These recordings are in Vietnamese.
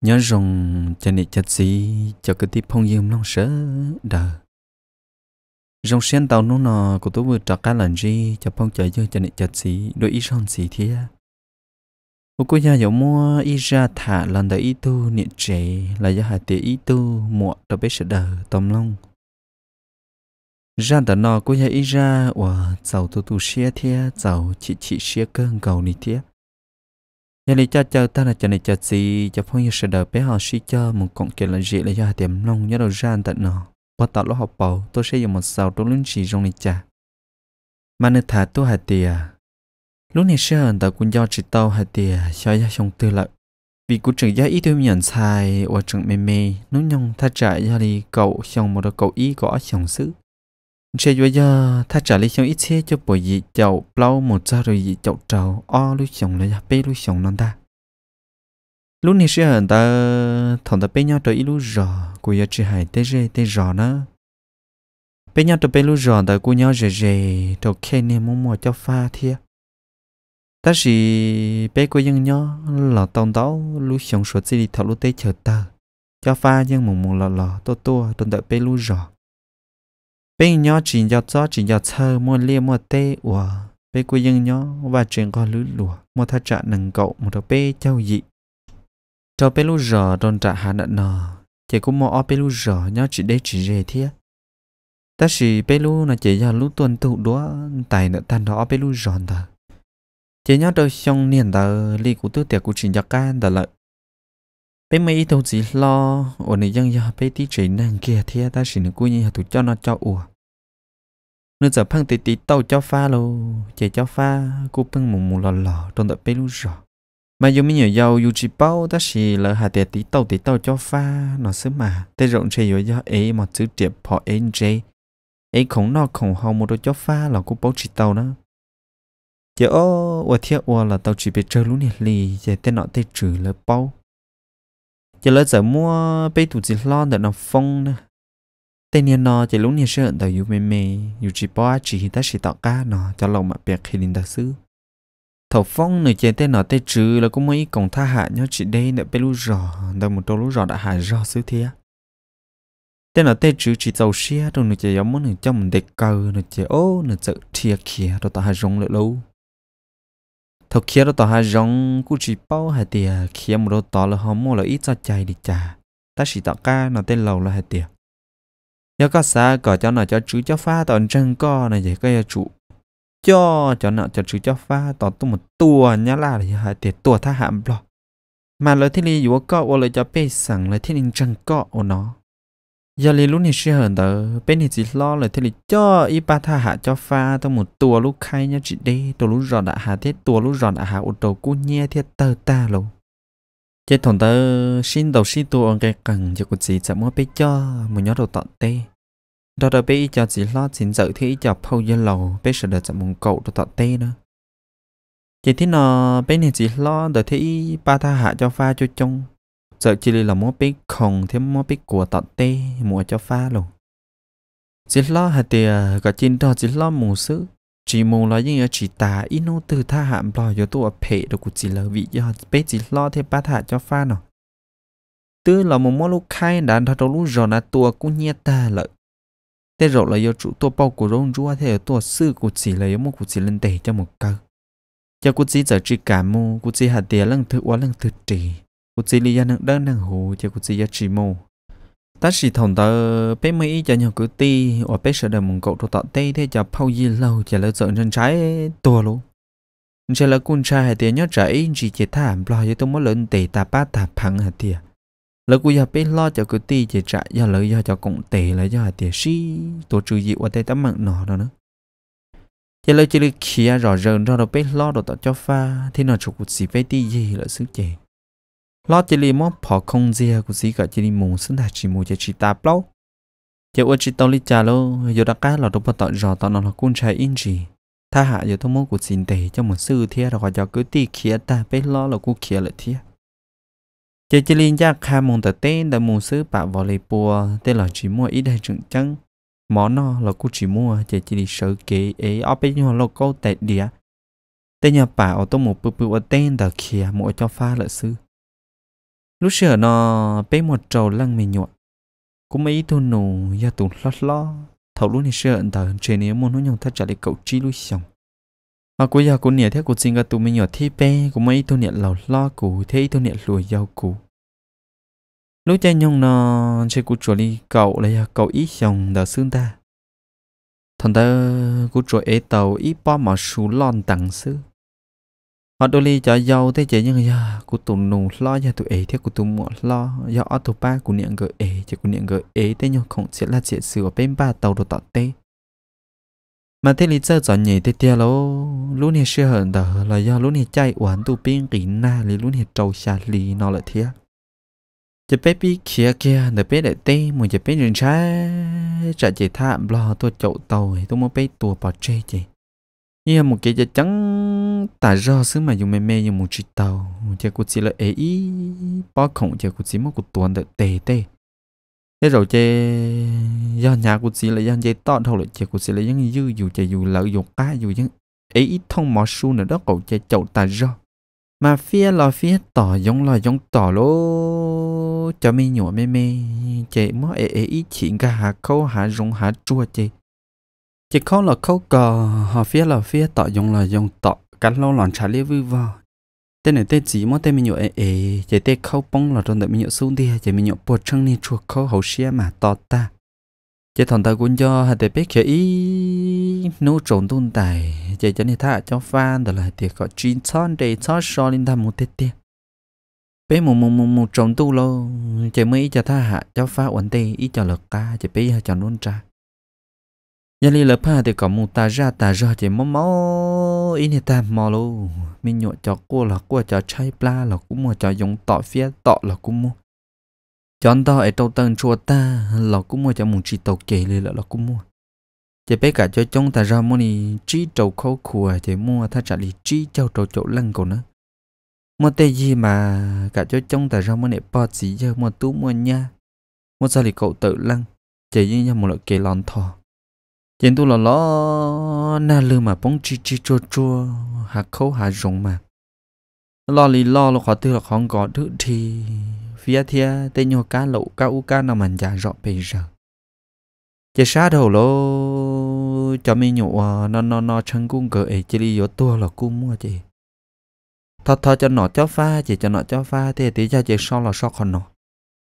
nhớ rằng cho nị chặt gì cho cái tiếp phong dương long sợ đờ. Rồng sen tàu nó nọ của tôi vừa trọ cá lần gì cho phong chạy cho cho nị chặt gì đôi ý son gì thế cô cô nhà giàu mua ý ra thả lần đầu ý tu niệm trẻ là do hạt tiền ý tu, muộn đâu biết sẽ đờ tầm long. Ra tận nọ cô nhà ý ra và giàu tu tu xe thế giàu chị chị xe cơn cầu này thế nhà lý cha cho ta là cha này cha gì cha phong như sẽ đợi bé họ suy cho một cộng kiện là gì là do tiềm long nhớ đầu ra tận nọ. Bắt tạo lúc học bầu, tôi sẽ dùng một sào tôi lên chỉ trong này cha. Mà nơi thả tôi hạt tiền lúc này sẽ hận tao cũng do chỉ tao hạt tiền cho gia xong tư lợi. Vì cũng trưởng gia ý tôi nhận sai và trưởng mê mê nó nhông tha trả gia đi cậu chồng một cậu ý có chồng sứ chế cho giờ tha trả lý xong ít xe cho bởi gì chậu lâu một giờ rồi gì chậu trầu, o lúc xong là bê lúc xong non ta. Lúc này sẽ hận ta thằng ta bê nhau tới ít lúc rõ của giờ chỉ hay tê rê tê rõ nữa bê nhau tới bê lúc rõ ta của nhau rề rề đầu khe nè mua mua cho pha thiệt ta chỉ bê của dân nhau là tông đó lúc xong số gì đi thảo lúc tê chờ ta. Cho pha dân mùng mùng lò lò, tô tô tôn đợi bê lúc rõ bên nhỏ chỉ cho gió chỉ nhỏ thơ mua lia, mua tê, ủa? Bên cô dân nhỏ và chuyện con lưới lùa. Mua thắt trả nâng cậu, một đầu bê châu dị. Cho bé lúc rõ đồn trả hạ nợ nọ chỉ cũng mua bé lúc rõ nhỏ chỉ để chỉ rề thiệt ta chỉ bé lúc là chỉ cho lúc tuần tụ đó tài nợ tan đó bé lúc rõ thôi chỉ nhớ đôi xong niên tờ li của tư tiệc của chuyện giặc can tờ lợi bé mấy đâu chỉ lo? Ổn định dân giờ bé tí chỉ nàng kia thì ta chỉ được cuối như tụi cho nó cho ủa nữa giờ phăng tí tí tàu cho pha lô chạy cho pha cú phăng mù mù lò lò trong đợt bé lúc rồi mà dù mình nhiều giàu dù chỉ bao, ta chỉ là hạt tiệt tí tàu tí tàu cho pha, nó sớm mà. Tê rộng chơi rồi do ấy mà chữ tiệp họ ấy chơi ấy không nó không hậu một đôi cho pha là cú bao chỉ tàu đó. Giờ ô và thiệt và là tao chỉ biết chơi luôn nè lì giờ tên nọ tên trừ là bao chỉ lỡ giờ mua bê tụ chỉ lo để nó phong nè tên nhà nó chỉ lúc nhà sợ tao yêu mê mê, yêu chỉ bỏ chỉ ta chỉ tạo ca nó, cho lòng mà biết khi linh ta xứ. Thầu phong nửa chơi tên nó tên trừ là cũng mấy cổng tha hạ nhau chỉ đây nè bê lú rò đợi một đôi lú rò đã hạ rò sư thế tên nó tên trừ chỉ giàu xe rồi nửa chơi giống muốn nửa cho mình để cờ, nửa chơi ô, nửa chơi thiệt kia rồi ta hạ rong lại lâu. Thầu kia đó tao hai rong cú chỉ bao hai tia kia một đôi tao là họ mua là ít cho chạy đi chả ta chỉ tao ca nó tên lầu là hai tia nhớ có xa có cho nó cho chú cho pha tao chân co này vậy cái chủ cho cho nó cho chú cho pha tao tu một tua nhá là hai tia tua tha hạm lo mà lời thiên lý dụ có ô lời cho bê sẵn lời thiên lý chân co ô nó giờ li lúc này sẽ hơn tờ bên này chỉ lo là thế là cho, y ba tha hạ cho pha, tao một tua lúc khai nhá chị đi tua lúc ròn đã hạ thế tua lúc ròn đã hạ ô tô cú nhẹ thế tờ ta luôn chết thằng tớ xin đầu xin tua ông cái cần cho cuộc gì chậm mua bé cho một nhớ đồ tận tê. Đó là bé cho chỉ lo, xin dạy thế cho phâu dân lầu, bé sợ đợt chậm muốn cậu đồ tận tê nữa. Chỉ thế nào bên này chỉ lo đợt thế ba tha hạ cho pha cho chung sợ chỉ là mua biết không thêm mua biết của tọt tê mua cho pha luôn chỉ lo hạt tiền cả chín đó chỉ lo mù sứ. Chỉ mù là những chỉ tà ít nô từ tha hạm lo cho tôi phê được của chỉ là vị do bé chỉ lo thêm ba thả cho pha nọ. tư là một món lúc khai đàn thật lúc rồi là tua cũng nhẹ ta lợi thế rồi là do chủ tua bao của rong rúa thế tua sư của chỉ là một của chỉ lên tề cho một câu cho của chỉ giờ chỉ cả mù của chỉ hạt tiền lần thứ quá lần thứ trì cụ chỉ lý năng đơn năng hồ cho cụ chỉ giá chỉ mù ta chỉ thòng tờ bé mỹ cho nhau cứ ti ở bé sợ đời mông cậu tụ tọt tây thế cho phao gì lâu cho lỡ sợ chân trái tua luôn cho là quân trai hay tiền nhớ trái chỉ chỉ thảm lo cho tôi muốn lớn tệ ta ba ta phẳng hay tiền lỡ cụ giờ bé lo cho cứ ti chỉ trả do lỡ do cho cũng tệ là do hay tiền si tổ trừ gì ở đây tấm mạng nọ đó nữa cho lỡ chỉ được kia rõ ràng đầu bé lo đồ cho pha thì nó chụp gì bé ti gì là sức chèn lo chỉ li mò bỏ không dìa của gì cả chỉ li mù sinh thật chỉ mù chỉ chỉ ta lâu giờ ôi chỉ tao li trả lo giờ đã cá là đâu bắt tao rõ tao nó là con trai in gì tha hạ giờ thông mô của xin tề, cho một sư thiệt rồi cho cứ tì kia ta biết lo là cô kia là thiệt giờ chỉ li ra khai mong tờ tên đã mù sư bạ vào lấy bùa tên là chỉ mua ít hay chừng chăng món nó là cô chỉ mua giờ chỉ li sợ kế ấy ở bên nhau là câu tệ địa tên nhà bà ở tôi một bự bự ở tên đã kia mỗi cho pha lợi sư lúc xưa nó bé một trầu lăng mình nhọ cũng mấy thôn nổ gia tù lo lo thầu lúc này xưa ẩn tờ trên này muốn nó nhung thắt trả lại cậu chi lúc xong mà cuối giờ cũng nhẹ thế cũng xin cái tụi mình nhỏ thi bé, cũng mấy thôn nhẹ lầu lo cũ, thế thôn nhẹ lùi giàu cũ. Lúc cha nhung nó chơi cụ chuột đi, cậu là cậu ít xong đã xương ta. Thằng ta, cụ chuột ấy tàu ít bao mà sú lon tặng sư họ đôi li cho giàu thế chỉ nhưng giờ cụ tụi nụ lo, giờ tụi ấy thế cụ tụi mua lo. Do ở tụi ba cụ niệm gỡ ấy chỉ cụ niệm gỡ ấy thế nhưng không sẽ là chuyện sự ở bên ba tàu đồ tọt tê mà thế lý do chọn nhảy thế tia lô. Lúc này sẽ hận đỡ là do lúc này chạy uốn tụi bên kỹ na lý lúc này trâu xà lý nó là thế chỉ bé bi kia kia để bé để tê một chỉ bé rừng trái. Trả chỉ thảm lo, tôi chậu tàu tôi muốn bé tua bỏ chơi chị như một cái chỉ trắng tả do xứ mà dùng mê mê như một chỉ tàu. Chơi cuộc chỉ là ấy ý bỏ khổng chơi cuộc chỉ một cuộc tuần được tê tê. Thế rồi chơi do nhà cuộc chỉ là do chơi to thôi lại chơi cuộc chỉ là dân dư dù chơi dù lợi dù cá dù những ấy ý thông mỏ su nữa đó, cậu chơi chậu tả do mà phía là phía tỏ giống là giống tỏ lô cho mình nhỏ mê mê. Chơi mỏ ế ế ý chuyện cả hạ khâu hạ rung hạ chua chơi chỉ khâu là khâu cờ, họ phía là phía tọ dùng là dùng tọ cắn lâu lòn trả lý vui vò tên này tên gì mất tên mình nhỏ ế ế chị tên khâu bông là trong đợi mình nhỏ xuống đi chị mình nhỏ bột chân đi chuột khâu hậu xe mà tọ ta. Chị thằng ta cũng cho hạt tế biết ý, nô trộn tôn tài chị cho nên thả cho phan, đó là tiệc có chín chọn để cho so lên tham một tết tiền bé mù mù mù mù trộn tu lô chị mới cho thà hạ cho pha ổn tê, ý cho lực ca chị bé cho nôn ra nhà li lập ha thì có một ta ra ta ra chỉ mò mò in này ta mò lô. Mình nhọ cho cô là cô cho chai pla là cũng mua cho dùng tọ phía, tọ là cũng mua. Chọn tao ở trong tầng chùa ta là cũng mua cho một chỉ tàu kể li là cũng mua. Chỉ bé cả cho chúng ta ra mua ni chỉ trâu khâu khùa, chỉ mua ta trả lý chỉ cho trâu chỗ lăng cổ nữa. Mua tê gì mà cả cho chúng ta ra mua này bọt gì giờ mua tú, mua nha. Mua sao thì cậu tự lăng, chỉ như nhau một loại kề lon thò chỉ tu là lo na lư mà bông chi chi chua chua hạt khâu hạt rồng mà. Lo lì lo là khó tư là khó gõ thứ thì, phía thia tên nhau cá lậu, cá u cá nào mình giả rõ bây giờ chỉ sát đầu lô, cho mình nhụ nó nó nó chân cung cỡ ấy chỉ đi vô tua là cung mua chị thật thật cho nó cho pha chỉ cho nó cho pha thì tí cho chị so là so còn nó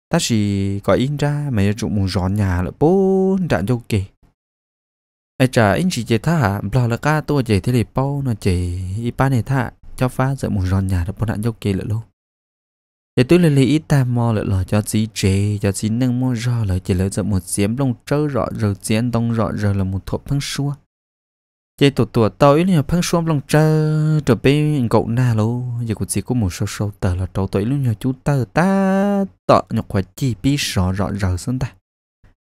ta chỉ có in ra mà trụ một dọn nhà là bốn trạng cho kì ai trả anh chỉ chị tha hả? Bla là ca tôi chị thì bao nó chị y ba này tha, cho phá giờ một giòn nhà được bốn nạn cho kia lại luôn để tôi lấy ít ta mò lại là cho chị chế cho chị nâng mò rõ lại chỉ lấy một xiêm lông trơ rõ rồi xiêm đông rõ rồi là một thuộc phăng xua. Chị tụt tụt tối là phăng xua lông trơ, trở bên cậu na lô. Giờ của chị có một số số tờ là trâu tối lúc nhỏ chú tờ ta, tọ nhọc khoa chi bí rõ rõ rõ xuống ta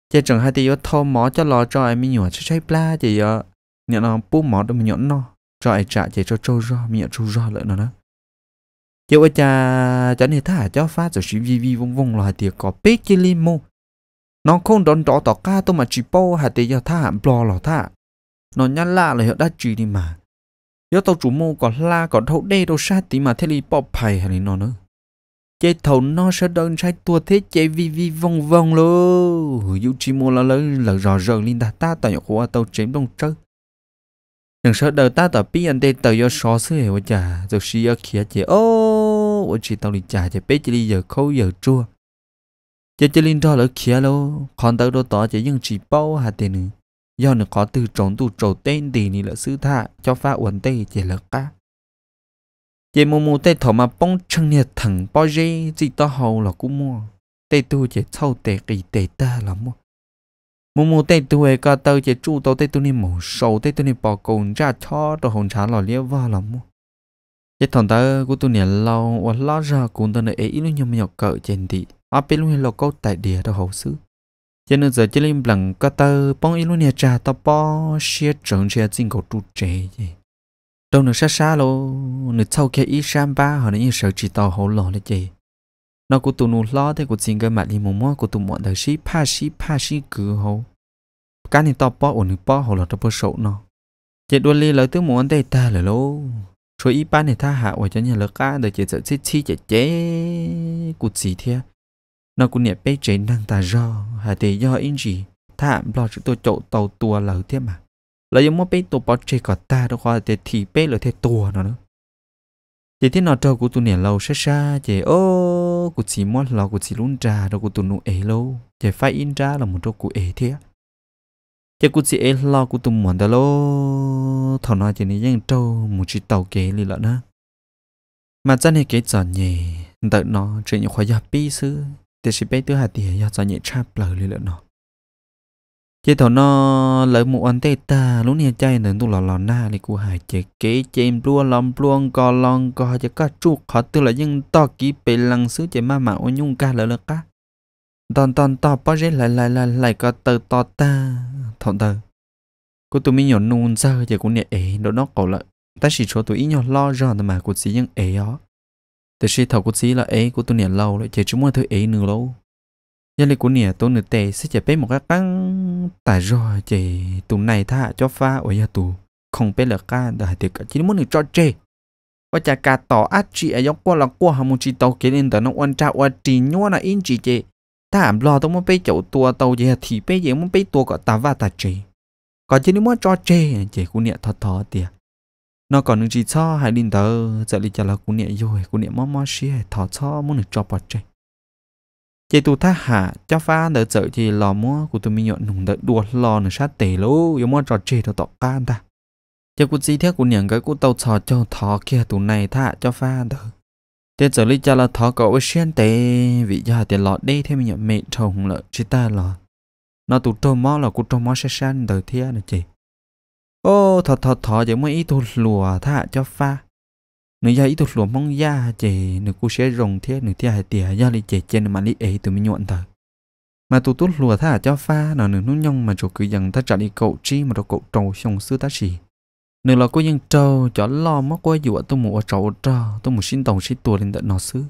chị chẳng hai tí thô mỏ cho lò cho em mình nhỏ cho cháy pla chị yo nhận nó bố mỏ đâu mình nhọn no cho ai trả chị cho trâu ro, mình nhọn trâu ro lại nó nữa chỉ ở cha, cho nên thả cho phát rồi chỉ vi vi vung vung là tiệc có bế chỉ lim mu Nó không đón rõ tỏ ca tôi mà chỉ bao hạt thì yo thả bò lò thả. Nó nhăn lạ là hiệu đã chỉ đi mà. yo tao chủ mô có la, có thấu đê đâu sát tí mà thế li bỏ phải hay nó nữa. Chế thầu nó sẽ đơn sai tua thế chế vi vi vong vong lô. Dù chỉ mua là lớn, là rò rờ linh ta ta tại nhọc của tàu chém đông trơ. Đừng sợ đời ta tại biết anh đây tàu do so sư hệ chả rồi xí ở kia chế ô ô chỉ tao đi trả chỉ bé chỉ đi giờ khâu giờ chua chỉ chỉ linh cho lỡ kia lô còn tao đâu tỏ chỉ nhưng chỉ bao hạt tiền nữa do nó có từ trốn tu trổ tên thì ni là sư tha, cho pha uẩn tê chỉ là cá chị mua mua tay thọ mà bông chân nhà thằng bao dê chị to hầu là cũng mua. Tay tu chị sau tê kỳ tê ta là mua. Mua mua tay tu ấy cả tao chị chú tao tay tu này mổ sầu tay tu này bỏ cồn ra cho đồ hồn chán lò liêu vào là mua. Chị thằng ta của tu này lâu và lo ra cũng tao này ấy luôn nhom nhọc cỡ trên đi à bên luôn là câu tại địa đồ hậu xứ. Cho nên giờ chỉ lên bằng cả tao bông ấy luôn nhà trà tao bỏ xe trứng xe chính cầu trụ chế gì đâu nó xa xa lô, nó sau khi ít sam ba, họ nó như sợ chỉ tàu hậu lò là gì nó cũng tụ nụ lo thế, cũng xin cái mặt đi mồm mồm của tụ mọi đời sĩ pa sĩ pa sĩ cứ hậu cái này tao bỏ ổn được bỏ hậu là tao bỏ sổ nó. Chỉ đôi ly lời tứ muốn đây ta là lô. Rồi ít ba này tha hạ ở cho nhà lợn cá đời chị sợ chết chi chả chế cụt gì thế. Nó cũng nhẹ bé chế năng ta do hà thì do in gì? Tha bỏ chúng tôi chỗ tàu tua lỡ thế mà là giống một bé tôi bỏ chế cả ta đâu qua để thì bé lỡ thế tổ nó nữa chỉ thế nào trâu của tôi nè lâu xa xa chỉ ô, của chỉ mót lo, của chỉ luôn trà đâu của tụi nụ ấy lâu. Chỉ phải in ra là một trâu của ấy thế chỉ của chỉ ấy lo, của tôi muốn đó lô. Thằng nói chỉ này giang trâu, một chỉ tàu kế lì lợn nữa mà chân này cái chọn nhỉ đợi nó chuyện những khóa giáp bi sư. Để chỉ bé thứ hai tiền ya chọn nhỉ cha lời lì lợn nó chỉ thọ nó lợi một anh tê ta. Lúc nè chay nên tu lò lò na thì cô hài chạy kế chém rua, lom pluông co lon, co cho có chuột. Họ tư là dân to kỹ bề lăng xứ chạy ma mà ô nhung ca lợi lợi cá. Tòn tòn to bao rễ lại lại lại lại có tờ to ta. Thọ tờ cô tụi mình nhỏ nôn sao giờ cũng nè ấy đó nó cổ lại. Ta chỉ cho tụi nhỏ lo rồi mà, cô chỉ dân ấy đó từ khi thầu cô chỉ là ấy cô tụi nè lâu lại chạy chúng mà thứ ấy nửa lâu Gia lý của nè tôi nữ tệ sẽ chạy bế một cái căng. Tại do chị tụ này tha cho pha ở nhà tụ Không biết là ca đại thì chỉ muốn được cho chê. Và chả cả tỏ át chị ở dọc qua là qua hàm một chị tàu kia lên tờ nó quan trao qua chị nhua là in chị chị Ta làm lo tôi muốn bế chỗ tua tàu gì thì bế gì muốn bế tua cả ta và ta chị Có chỉ muốn cho chê chị của nè thọ thọ tiệt nó còn những gì cho hai linh tờ giờ đi chả là của nè rồi của nè mò mò xia thọ cho muốn được cho bọt chơi chị tu tha hạ cho pha đỡ sợ chị lò mua của tụi mình nhọn nùng đỡ đùa, lò nữa sát tề lô yếu mua trò chơi đồ tọ can ta. Cho cụ gì thế cụ nhận cái cụ tàu trò cho thọ kia tụ này tha, cho pha đỡ. Thế giờ lý cho là thọ cậu với xuyên tề. vì giờ tiền lọ đi thêm nhận mẹ chồng lợ, chị ta lò nó tụ trâu mò là cụ trâu mò sẽ san đỡ thế này chị. Ô thọ thọ thọ chỉ mới ít tu lùa thả cho pha nếu ya ít luồng mong ya chỉ nếu cô sẽ rồng thế nếu thế hai tỉa ya đi chỉ trên mà lý ấy tụi mình nhuận thật mà tụi tốt lúa thả cho pha nó nếu nó nhông mà chỗ cứ dần ta trả đi cậu chi mà đồ cậu trầu xong xưa ta chỉ nếu là cô dân trâu cho lo mất cô dụ tôi mua trầu trâu tôi mua xin tổng xin tua lên tận nó xứ.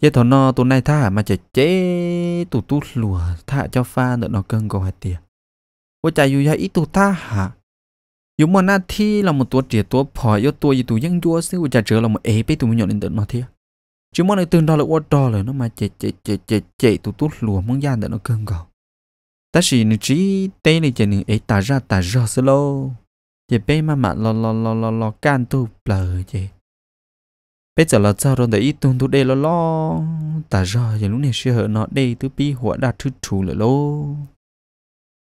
Giờ thọ nó tụi này thả mà chạy chế tụi tốt lúa thả cho pha tận nó cơn gọi hai tỉa. Cô chạy dù ya ít tụi ta hả? 有么那天那么多节多跑，有多一度应多是我家这那么哎被多鸟人等那天，就么那等到了我到了，那么这这这这这都都罗蒙样的那更高。但是你只对你这人哎打热打热是喽，也被慢慢咯咯咯咯咯干都不了这。bây giờ là sao rồi đấy tung tụ đây lo lo ta ra giờ lúc này sẽ hở nó đây tôi bị hỏa đã chút chú lại lo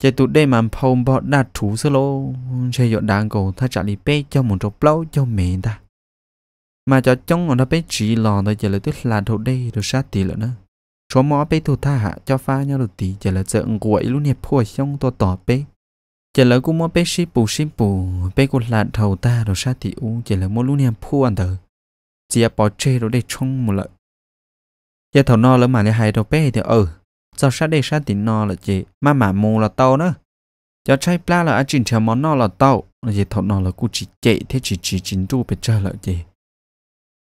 chế tụt đây mà phong bỏ đạt thủ sơ lô. Chế dọn đàng cổ ta trả lý bê cho một trọc lâu cho mẹ ta. Mà cho trong nó bê chỉ lò thôi chế là tức là thủ đây rồi sát tỷ nữa số mỏ bê thủ tha hạ cho pha nhau được tỷ chế là sợ quậy luôn nè phôi xong to tỏ bê chế là cũng mỏ bê xí bù xí bù bê cũng là thầu ta rồi sát tỷ u chế là mỏ luôn nè phô ăn thờ chỉ bỏ chê rồi đây trong một lợi chế thầu no là mà lại hai đầu bê thì ừ cho sát đây sát tỉnh no là chị. Mà mà mù là tàu nữa. Cho trái pla là chỉ theo món no là tàu. Là gì thọ no là cụ chỉ chạy, thế chỉ chỉ chính tu bị chơi là chị.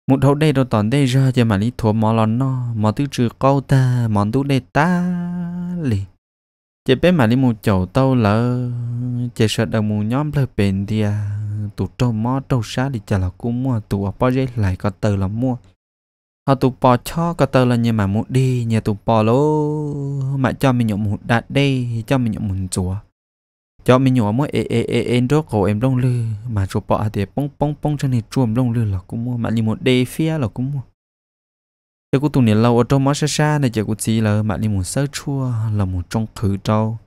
Một hậu đây đâu toàn đây ra cho mà lý thua món là no. Món thứ trừ câu ta món tu đây ta lì. Chị bé mà lý mù chậu tàu là chị sợ đầu mù nhóm lời bền thì à. Tụ trâu mò trâu sát đi chả là cũng mua tụ ở bao giờ lại có tờ là mua họ tụ bò cho có tờ là nhà mà muốn đi nhà tụ bò lô mà cho mình nhộn một đạt đây, cho mình nhộn một chùa cho mình nhộn mỗi ê ê ê ê rốt cổ, em đông lư. Mà chùa bò thì bông bông bông cho nên em đông lư là cũng mua. Mà đi một đê phía là cũng mua. Cho cô tụ này lâu ở trong mó xa xa này cho cô chỉ là mà đi một sơ chua, là một trong khử trâu.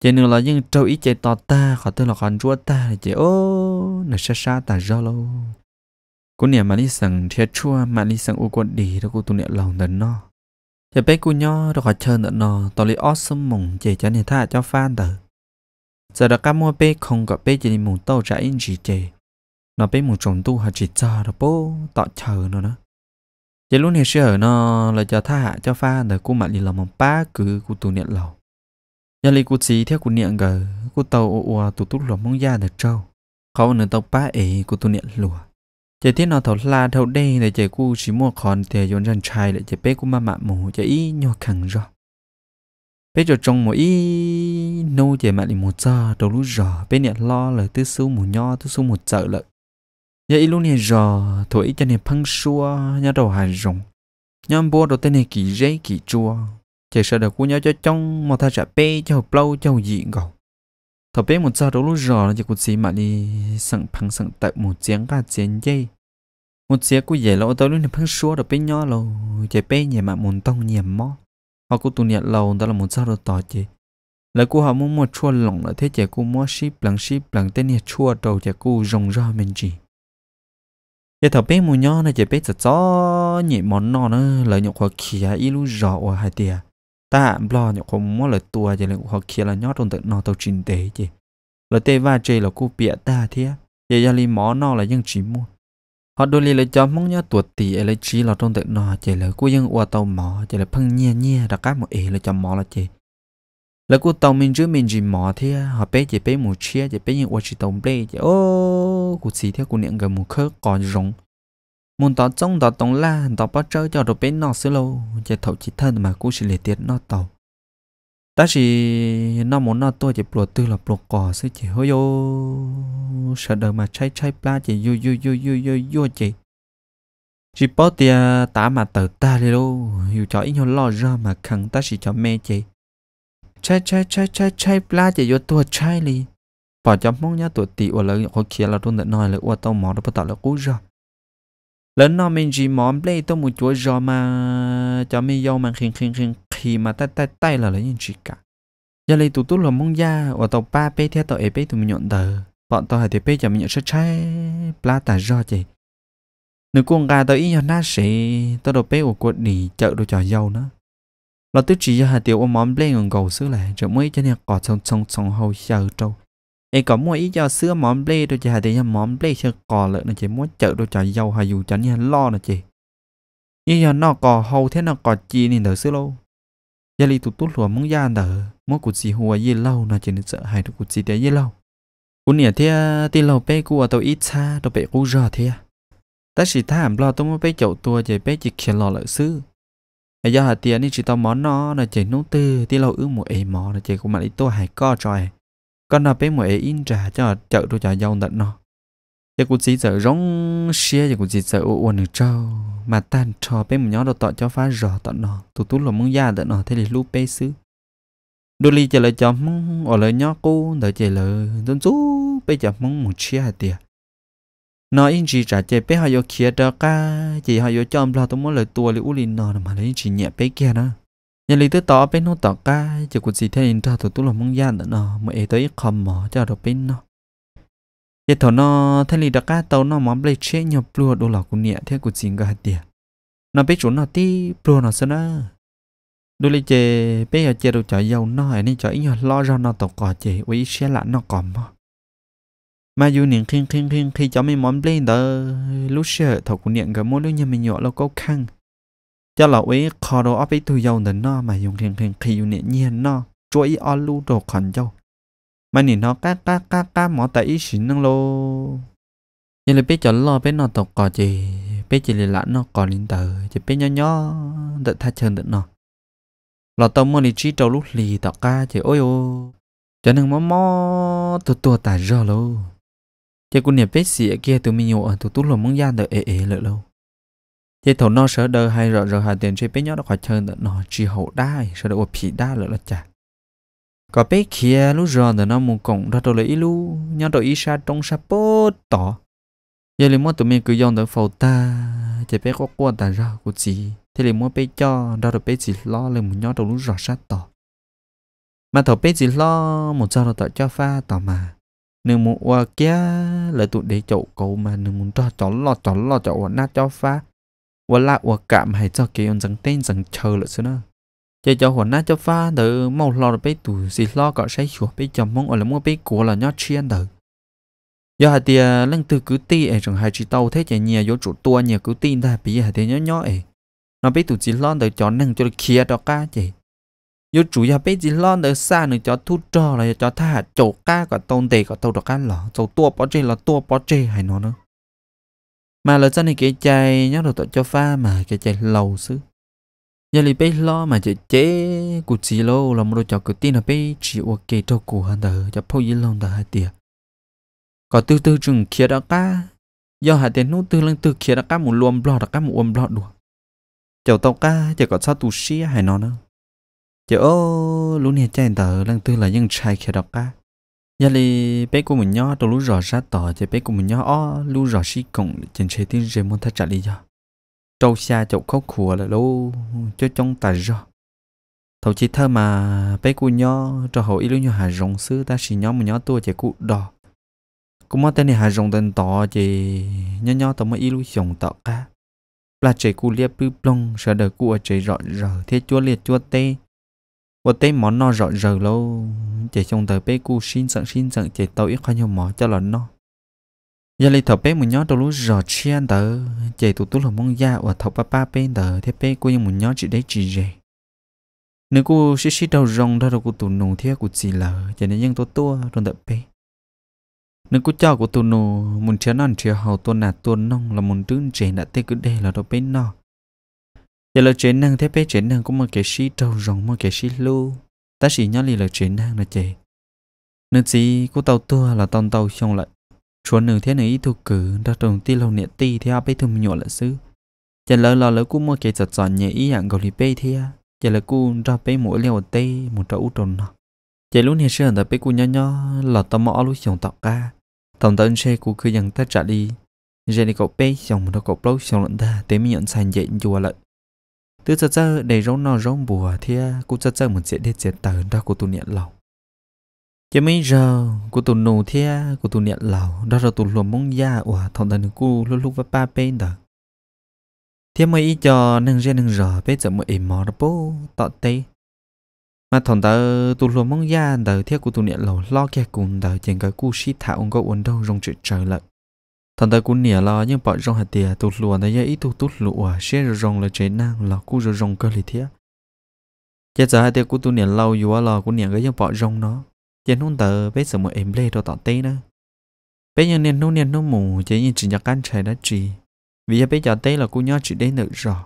Chỉ nữa là những trâu ít chạy tỏ ta, khỏi tên là con chúa ta chỉ ô nó xa xa ta ra lâu cô nè mà đi sẵn thiệt chua, mà đi sẵn u quân đi đó cô tu nè lòng đần no. Giờ bé cô nho đó khỏi chơi nữa no, tao lấy awesome mùng chỉ cho nè tha cho fan tờ. Giờ đã cam mua bé không có bé chỉ đi mùng tàu chạy in gì chè nó bé mùng trồng tu họ chỉ chờ đó bố tọ chờ nó nữa giờ lúc này sửa nó là cho tha cho fan tờ, cô mà đi làm một ba cứ cô tu nè lòng. Giờ lấy cô chỉ theo cô nè gờ, cô tàu ô ô tu tút lòng mong ra được trâu. Khó nữa tàu ba ấy cô tu nè lùa chỉ thế nó thấu la thấu đây để chỉ cu chỉ mua còn để dọn chân trai để chỉ bé cũng mà mạ mù chỉ ý nhỏ khẳng rồi bé cho trong một ý nô chỉ mà đi một giờ đầu lúc giờ bé nhận lo là tư số một nho tư số một chợ lợi giờ lúc này rò tuổi cho này phăng xua, nhớ đầu hàng rồng. Nhóm bố đồ tên này kỳ dây kỳ chua. Chỉ sợ được cu nhau cho trong một thay trả bé cho lâu, cho dị gầu thọ bé một giờ đó lúc rò là chỉ có gì mà đi sẵn phăng sẵn tại một chiến cả chiến dây. Một chiến của dễ lâu tới lúc này phăng xua được bé nhỏ lâu chỉ bé nhẹ mà muốn tông nhẹ mó. Họ cũng tụ nhẹ lâu, đó là một giờ đó tỏ chị là cô họ muốn một chua lỏng là thế chỉ cô mua ship bằng ship bằng tên nhẹ chua đầu chỉ cô rồng ra mình chỉ giờ thọ bé một nhỏ này chỉ bé chỉ cho nhẹ món nọ nữa lợi nhục họ kia ít lúc rõ ở hai tia ta lo nhục không mua lời tua chỉ là họ kia là nhót trong tự nó tàu trình tế chứ lời tê va chơi là cô bịa ta thế giờ giờ li mỏ nó là dân chỉ mua họ đôi li là cho mong nhớ tuột tỷ ấy lợi chỉ là trong tự nó chỉ là cô dân qua tàu mỏ chỉ là phăng nhẹ nhẹ đã cá một ế là cho mỏ là chứ là cô tàu mình chứ mình chỉ mỏ thế họ bé chỉ bé một chia chỉ bé những qua chỉ tàu bé chỉ ô cô chỉ theo cô niệm gần một khớp còn rồng muốn tỏ trông tỏ tông la, tỏ bắt trơ cho đồ bên nó xứ lâu chỉ thầu chỉ thân mà cũng chỉ lấy tiền nó tàu. Ta chỉ nó muốn nó tôi chỉ bùa tư là bùa cỏ xí chỉ hơi yo sợ đời mà cháy cháy pla chỉ yo yo yo yo yo yo chỉ. Chỉ bỏ tiền ta mà tự ta đi đâu, hiểu cho ít nhau lo ra mà khẳng ta chỉ cho mẹ chị chai chai chai chai chai pla chỉ vô tôi chai đi. bỏ cho mong nhá tuổi tỷ ở lời họ kia là tôi tận nói là qua tao mỏ đó bắt đầu là cú ra lớn nó mình chỉ món play tôi một chuỗi giò mà cho mình yêu mà khinh khinh khinh khi mà tay tay tay là lấy những chỉ cả. Giờ lấy tụt tụt là mong ya ở tàu ba bé theo tàu bé tụi mình nhận tờ. Bọn tàu hải thì bé cho mình nhận sẽ chai plata ta do chị. Nếu con gà tàu ý nhận na sẽ tàu đầu bé ở quận đi chợ đồ trò dâu nữa là tôi chỉ hạt tiểu ôm món play ngọn cầu xứ lại, chợ mới cho nên cỏ sông sông sông hầu chờ trâu ấy có mua ý cho xưa món ble tôi chỉ hạt tiêu món ble chưa cò lợn nó chỉ muốn chợ tôi chả dầu hay dù chẳng như lo nó chỉ như giờ nó cò hầu thế nó cò chi nên đỡ xưa lâu giờ li tụt tụt lùa muốn ra đỡ muốn cụt gì hùa gì lâu nó chỉ nên sợ hay được cụt gì để gì lâu. Cú nè thế tin lâu bé cua tôi ít xa tôi bé cú giờ thế ta chỉ thảm lo tôi muốn bé chậu tua chỉ bé chỉ khiến lo lợn xưa giờ hạt tiền nên chỉ tao món nó là chỉ nấu tư tí lâu ước một ấy món là chỉ cũng mà đi tôi hay co trời con nào bé mày in trả cho chợ tôi cho dâu tận nó. Giờ cũng chỉ sợ rong xe giờ cũng chỉ sợ uốn được trâu. Mà tan trò bé một nhóm đồ tọt cho phá rò tận nó. Tụ tú là muốn ra tận nó, thế thì lúc bé xứ. Đôi ly trả lời cho mong ở lời nhỏ cô đợi chờ lời đơn chú bé giờ mong một chia hai tiền nó in chỉ trả chế bé họ yêu kia đó cả chỉ họ yêu ông lo tôi muốn lời tua li u li nó mà lấy chỉ nhẹ bé kia nữa nhà lý tới tỏ bên nó tỏ ca chỉ còn gì thế nên ra tụi tôi là mong gian nữa nọ, mà ấy tới không mỏ cho được bên nó giờ thằng nó thế lý đặc ca tàu nó mắm lấy chế nhập lúa đồ là cũng nhẹ thế của gì cả tiền nó biết chỗ nó tí lúa nó sao nữa đôi lý chế bây giờ chế đồ chở dầu nó ấy nên chở ít lo ra nó tàu cỏ chế với xe lạ nó còn mà mà dù niệm khinh khinh khinh khi cho mình món lên đó lúc sợ thầu cũng niệm cái món lúc nhà mình nhỏ nó có khăn cho là ấy khó đồ áp ấy tôi giàu đến nó mà dùng khinh khinh khi dù nhẹ nhiên nó. Chuỗi ở lưu đồ khẩn dâu. Mà nhìn nó cá cá cá cá mỏ tại ý xin năng lô. Nhưng là biết cho lo biết nó tộc cò gì biết chỉ là lãn nó còn lên tờ, chỉ biết nhỏ nhỏ đợi thay chân đợi nó. Là tao mua đi chi trâu lúc lì tao ca chỉ, ôi ô cho nên mó mó tụt tụt tại rơ luôn chỉ cũng niệm biết gì kia tụi mình nhổ tụi tụi lo muốn gian đợi ế ế lợi lâu chỉ thổ nó sợ đời hay rồi rồi hà tiền chơi bé nhỏ nó khỏi chơi nó chỉ hậu đai sợ được phỉ đa là là chả. Có bé kia lúc rồi thì nó muốn cộng ra đồ lấy lu nhau đồ ý sa trong sa bố tỏ. Giờ liền muốn tụi mình cứ dọn tới phẫu ta chơi bé có qua ta ra của chị. Thế liền muốn bé cho, ra đồ bé chỉ lo lên một nhau đồ lúc rõ sát tỏ. Mà thổ bé chỉ lo, một sao đồ cho pha tỏ mà. Nếu muốn qua kia là tụi để chậu cầu mà nếu muốn cho chó lo chó lo chậu nát cho pha và là và cảm hay cho cái ông dần tên dần chờ lại xưa nữa chơi cho hồn nát cho pha đỡ mau lo được bé tụi gì lo cọ say chuột bé chồng mong ở là mua bé của là nhót chiên đỡ. Do hạt tiền lần từ cứ ti ở trong hai chỉ tàu thế chạy nhiều vô chủ tua nhiều cứ tin ta bị hạt tiền nhó nhó ấy nó bé tụi gì lo đỡ cho năng cho được kia đó cá chị yo chủ nhà bé chỉ lo được xa nữa cho thu trò là cho thả chỗ cá cả tôn đề cả tàu được cá lỏ, tàu tua bỏ chê là tua bỏ chê hay nó nữa mà là cho này cái chai nhớ được cho pha mà cái chai lâu xứ. Giờ li bé lo mà chế chế cụ chỉ lâu là một cho cứ tin là bé chỉ ok cho cụ hơn đời cho phô yên lâu đời hai tiệt có từ từ chừng kia đó cá, do hai tiền nút tư lưng tư kia đó cá một luồng blog đó cá một uom blog đùa. Chầu tàu cá chỉ có sao tu sĩ hay nó nữa. Chỉ ô lúc này chạy tờ lưng tư là những chai kia đó cá giờ thì bé của mình nhỏ tôi lúc rõ ra tỏ chỉ bé của mình nhỏ ó, lúc rõ xí cổng trên xe tiếng rèm muốn thắt chặt đi giờ trâu xa chậu khóc khùa là lâu cho trong tài rõ thầu chỉ thơ mà bé của nhỏ cho hậu ý lúc nhỏ hà rồng sư ta chỉ nhớ mình nhỏ tua chỉ cụ đỏ cũng mất tên này hà rồng tên tỏ chỉ nhớ nhớ tao mới ý lúc rồng tỏ cá. Là chỉ cụ liệp bư plong sợ đời cụ ở chỉ rõ rờ, thế chúa liệt chúa tê và tê món nó rõ rờ lâu. Chỉ trong tờ bé cu xin sẵn xin sẵn, chỉ tao ít khoa nhiều mỏ cho là nó. Giờ lấy thợ bé một nhó đầu lúc rõ chiên tờ chỉ tụ tụ là mong da và thọ ba ba bên tờ thế bé cô nhưng một nhó chỉ đấy, chỉ rể. Nếu cô xí xí đầu rong đó là cô tụ nụ thế cô chỉ là cho nên những tôi tua trong đợi bé nếu cô cho cô tụ nụ muốn chơi non chơi hậu tuần nạt tuần nong là muốn đứng trẻ đã tê cứ đây là đâu bên nó giờ là chuyện năng thế bé chuyện năng cũng mà cái sĩ trâu rồng mà cái sĩ lu. Ta chỉ nhớ là chuyện năng là chị nếu gì cô tàu tua là tàu tàu xong lại. Chuẩn nửa thế này thu cử, đã trồng ti lâu nhẹ ti thì áp thum nhọ là sư giờ lỡ lỡ lỡ cũng mua cái giật giòn nhẹ ý dạng gọi li bê thì giờ lỡ cô ra bê mỗi leo tê một trâu út nọ. Giờ lúc này sơn đã bê cô nhỏ nhỏ, là tao mò lúc xong tao ca. Tổng tân xe cô cứ dần ta trả đi. Giờ đi cậu bê xong một cậu lâu xong lận ta, tế mi nhận sàn dậy chùa lại từ giờ giờ để rong nó rong bùa thì cũng giờ giờ một sẽ đi sẽ tờ đó của tụi niệm lòng chỉ mấy giờ của tụi nụ thia của tụi niệm lòng đó là tụi luồng mong ya của thằng đàn cu lúc lúc với ba bên đó thia mấy ý cho nâng ra nâng giờ bây giờ mới im mò đó bố tọt tê. Mà thằng ta tụi luôn mong ya đời thì của tụi niệm lòng lo kia cùng đời chẳng cái cu sĩ thảo ông có uốn đâu rong chuyện trời lại thằng ta cũng nhẹ là nhưng bọn rong hạt tiền tụt lụa này ý tụi tụt lụa. Xe rồi rong là chế năng là cú rồi rong cơ lì thia giờ giờ hạt tiền cũng tụt nhện lâu, dù là cũng nhẹ cái nhưng bọn rong nó. Giờ nôn tờ bây giờ mà em lê đồ tỏ tê nữa. Bây giờ nên nôn nên nôn mù chỉ như chỉ nhặt ăn chạy đã chỉ vì bây giờ tê là cũng nhớ chỉ đến được rồi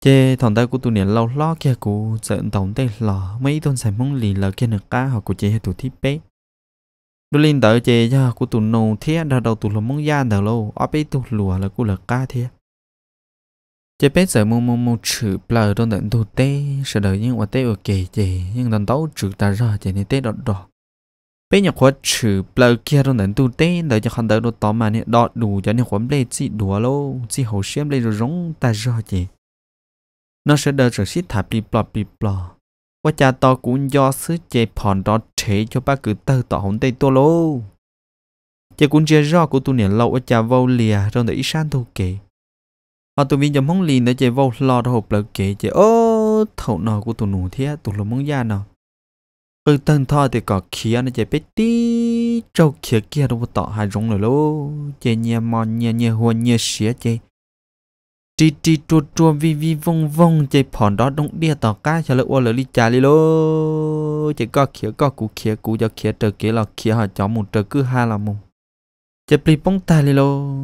chế thằng ta cũng tụt niệm lâu lo kia cũng sợ tổng tê lò. Mấy tuần xài mông lì là kia được cá, họ của chế hay tụi thiết bé đôi linh tờ chế cho cô tụ nô thế đã đầu tụi là mong gian đầu lâu. Ở bên tụi lùa là cô là ca thế chế bên giờ mông mông mông chữ bờ trong đợt tụ tê sợ đời nhưng mà tê ở kề chế nhưng đợt tấu chữ ta ra chế nên tê đọt đọt. Bé nhà khóa chữ bờ kia trong đợt tụ tê đợi cho khăn đợi đồ tóm mà nên đọt đủ cho nên khoám lê chỉ đùa lâu, chỉ hậu xem lê rồi rống ta ra chế nó sẽ đợi trở xít thả bì bò bì bò quá cha to cũng do sứ chế phòn đó chế cho ba cứ tơ tỏ hồn tê tô lô Chế cũng chè ra của tu nè lâu cha vô lìa trong đời ít san thu kể họ tụi mình giờ mong liền để chạy vô lo đó hộp lợi kệ chế ô thầu nò của tụi nụ thế tụi là mong da nò. Ừ, cứ tân thọ thì có kia nó chạy bé tí, trâu kia kia đâu tỏ hai rong rồi lô Chế nhẹ mòn nhẹ nhẹ hồn nhẹ xía chế chi chi chua chua vi vi, vong vong, chạy phòn đó đông đia tỏ cá cho lợi ô lợi đi chà li lô. Chạy có khía có cú khía, cú cho khía trời kia là khía họ chó một trời cứ hai là mù. Chạy bị bông ta li lô.